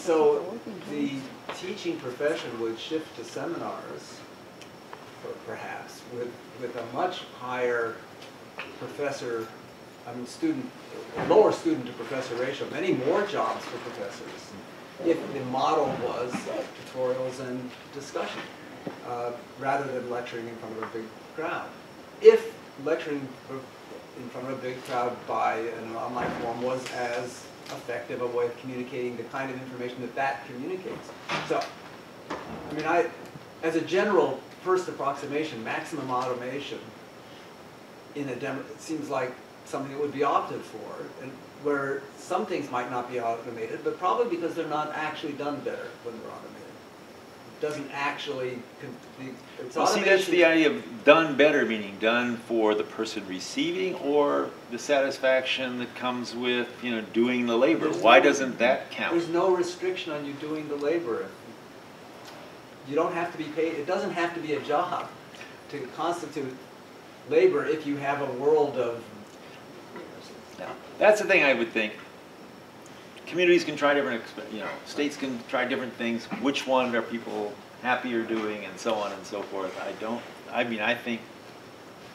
So the teaching profession would shift to seminars, per- perhaps, with, with a much higher professor, I mean, student, lower student to professor ratio, many more jobs for professors, if the model was tutorials and discussion, uh, rather than lecturing in front of a big crowd. If lecturing in front of a big crowd by an online form was as effective a way of communicating the kind of information that that communicates. So, I mean, I, as a general first approximation, maximum automation in a demo, it seems like something that would be opted for, and where some things might not be automated, but probably because they're not actually done better when they're automated. Doesn't actually, Well, see, that's the idea of done better, meaning done for the person receiving or the satisfaction that comes with, you know, doing the labor. There's Why no- doesn't that count? There's no restriction on you doing the labor. You don't have to be paid, it doesn't have to be a job to constitute labor if you have a world of, No. That's the thing I would think. Communities can try different, you know, states can try different things. Which one are people happier doing and so on and so forth. I don't, I mean, I think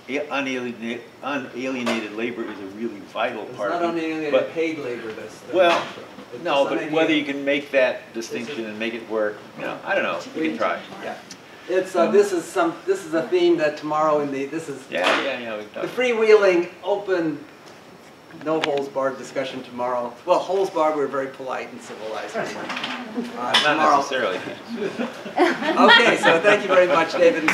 unalienated, unalienated labor is a really vital it's part. not of it. unalienated But- paid labor that's. the- Well, it's No, but whether you can make that distinction and make it work, you know, I don't know, we can try. Yeah. It's, uh, this is some, this is a theme that tomorrow in the, this is Yeah, yeah, yeah, the freewheeling, open, no holes barred discussion tomorrow. Well, holes barred, we're very polite and civilized. Uh, Not tomorrow. necessarily. Okay, so thank you very much, David.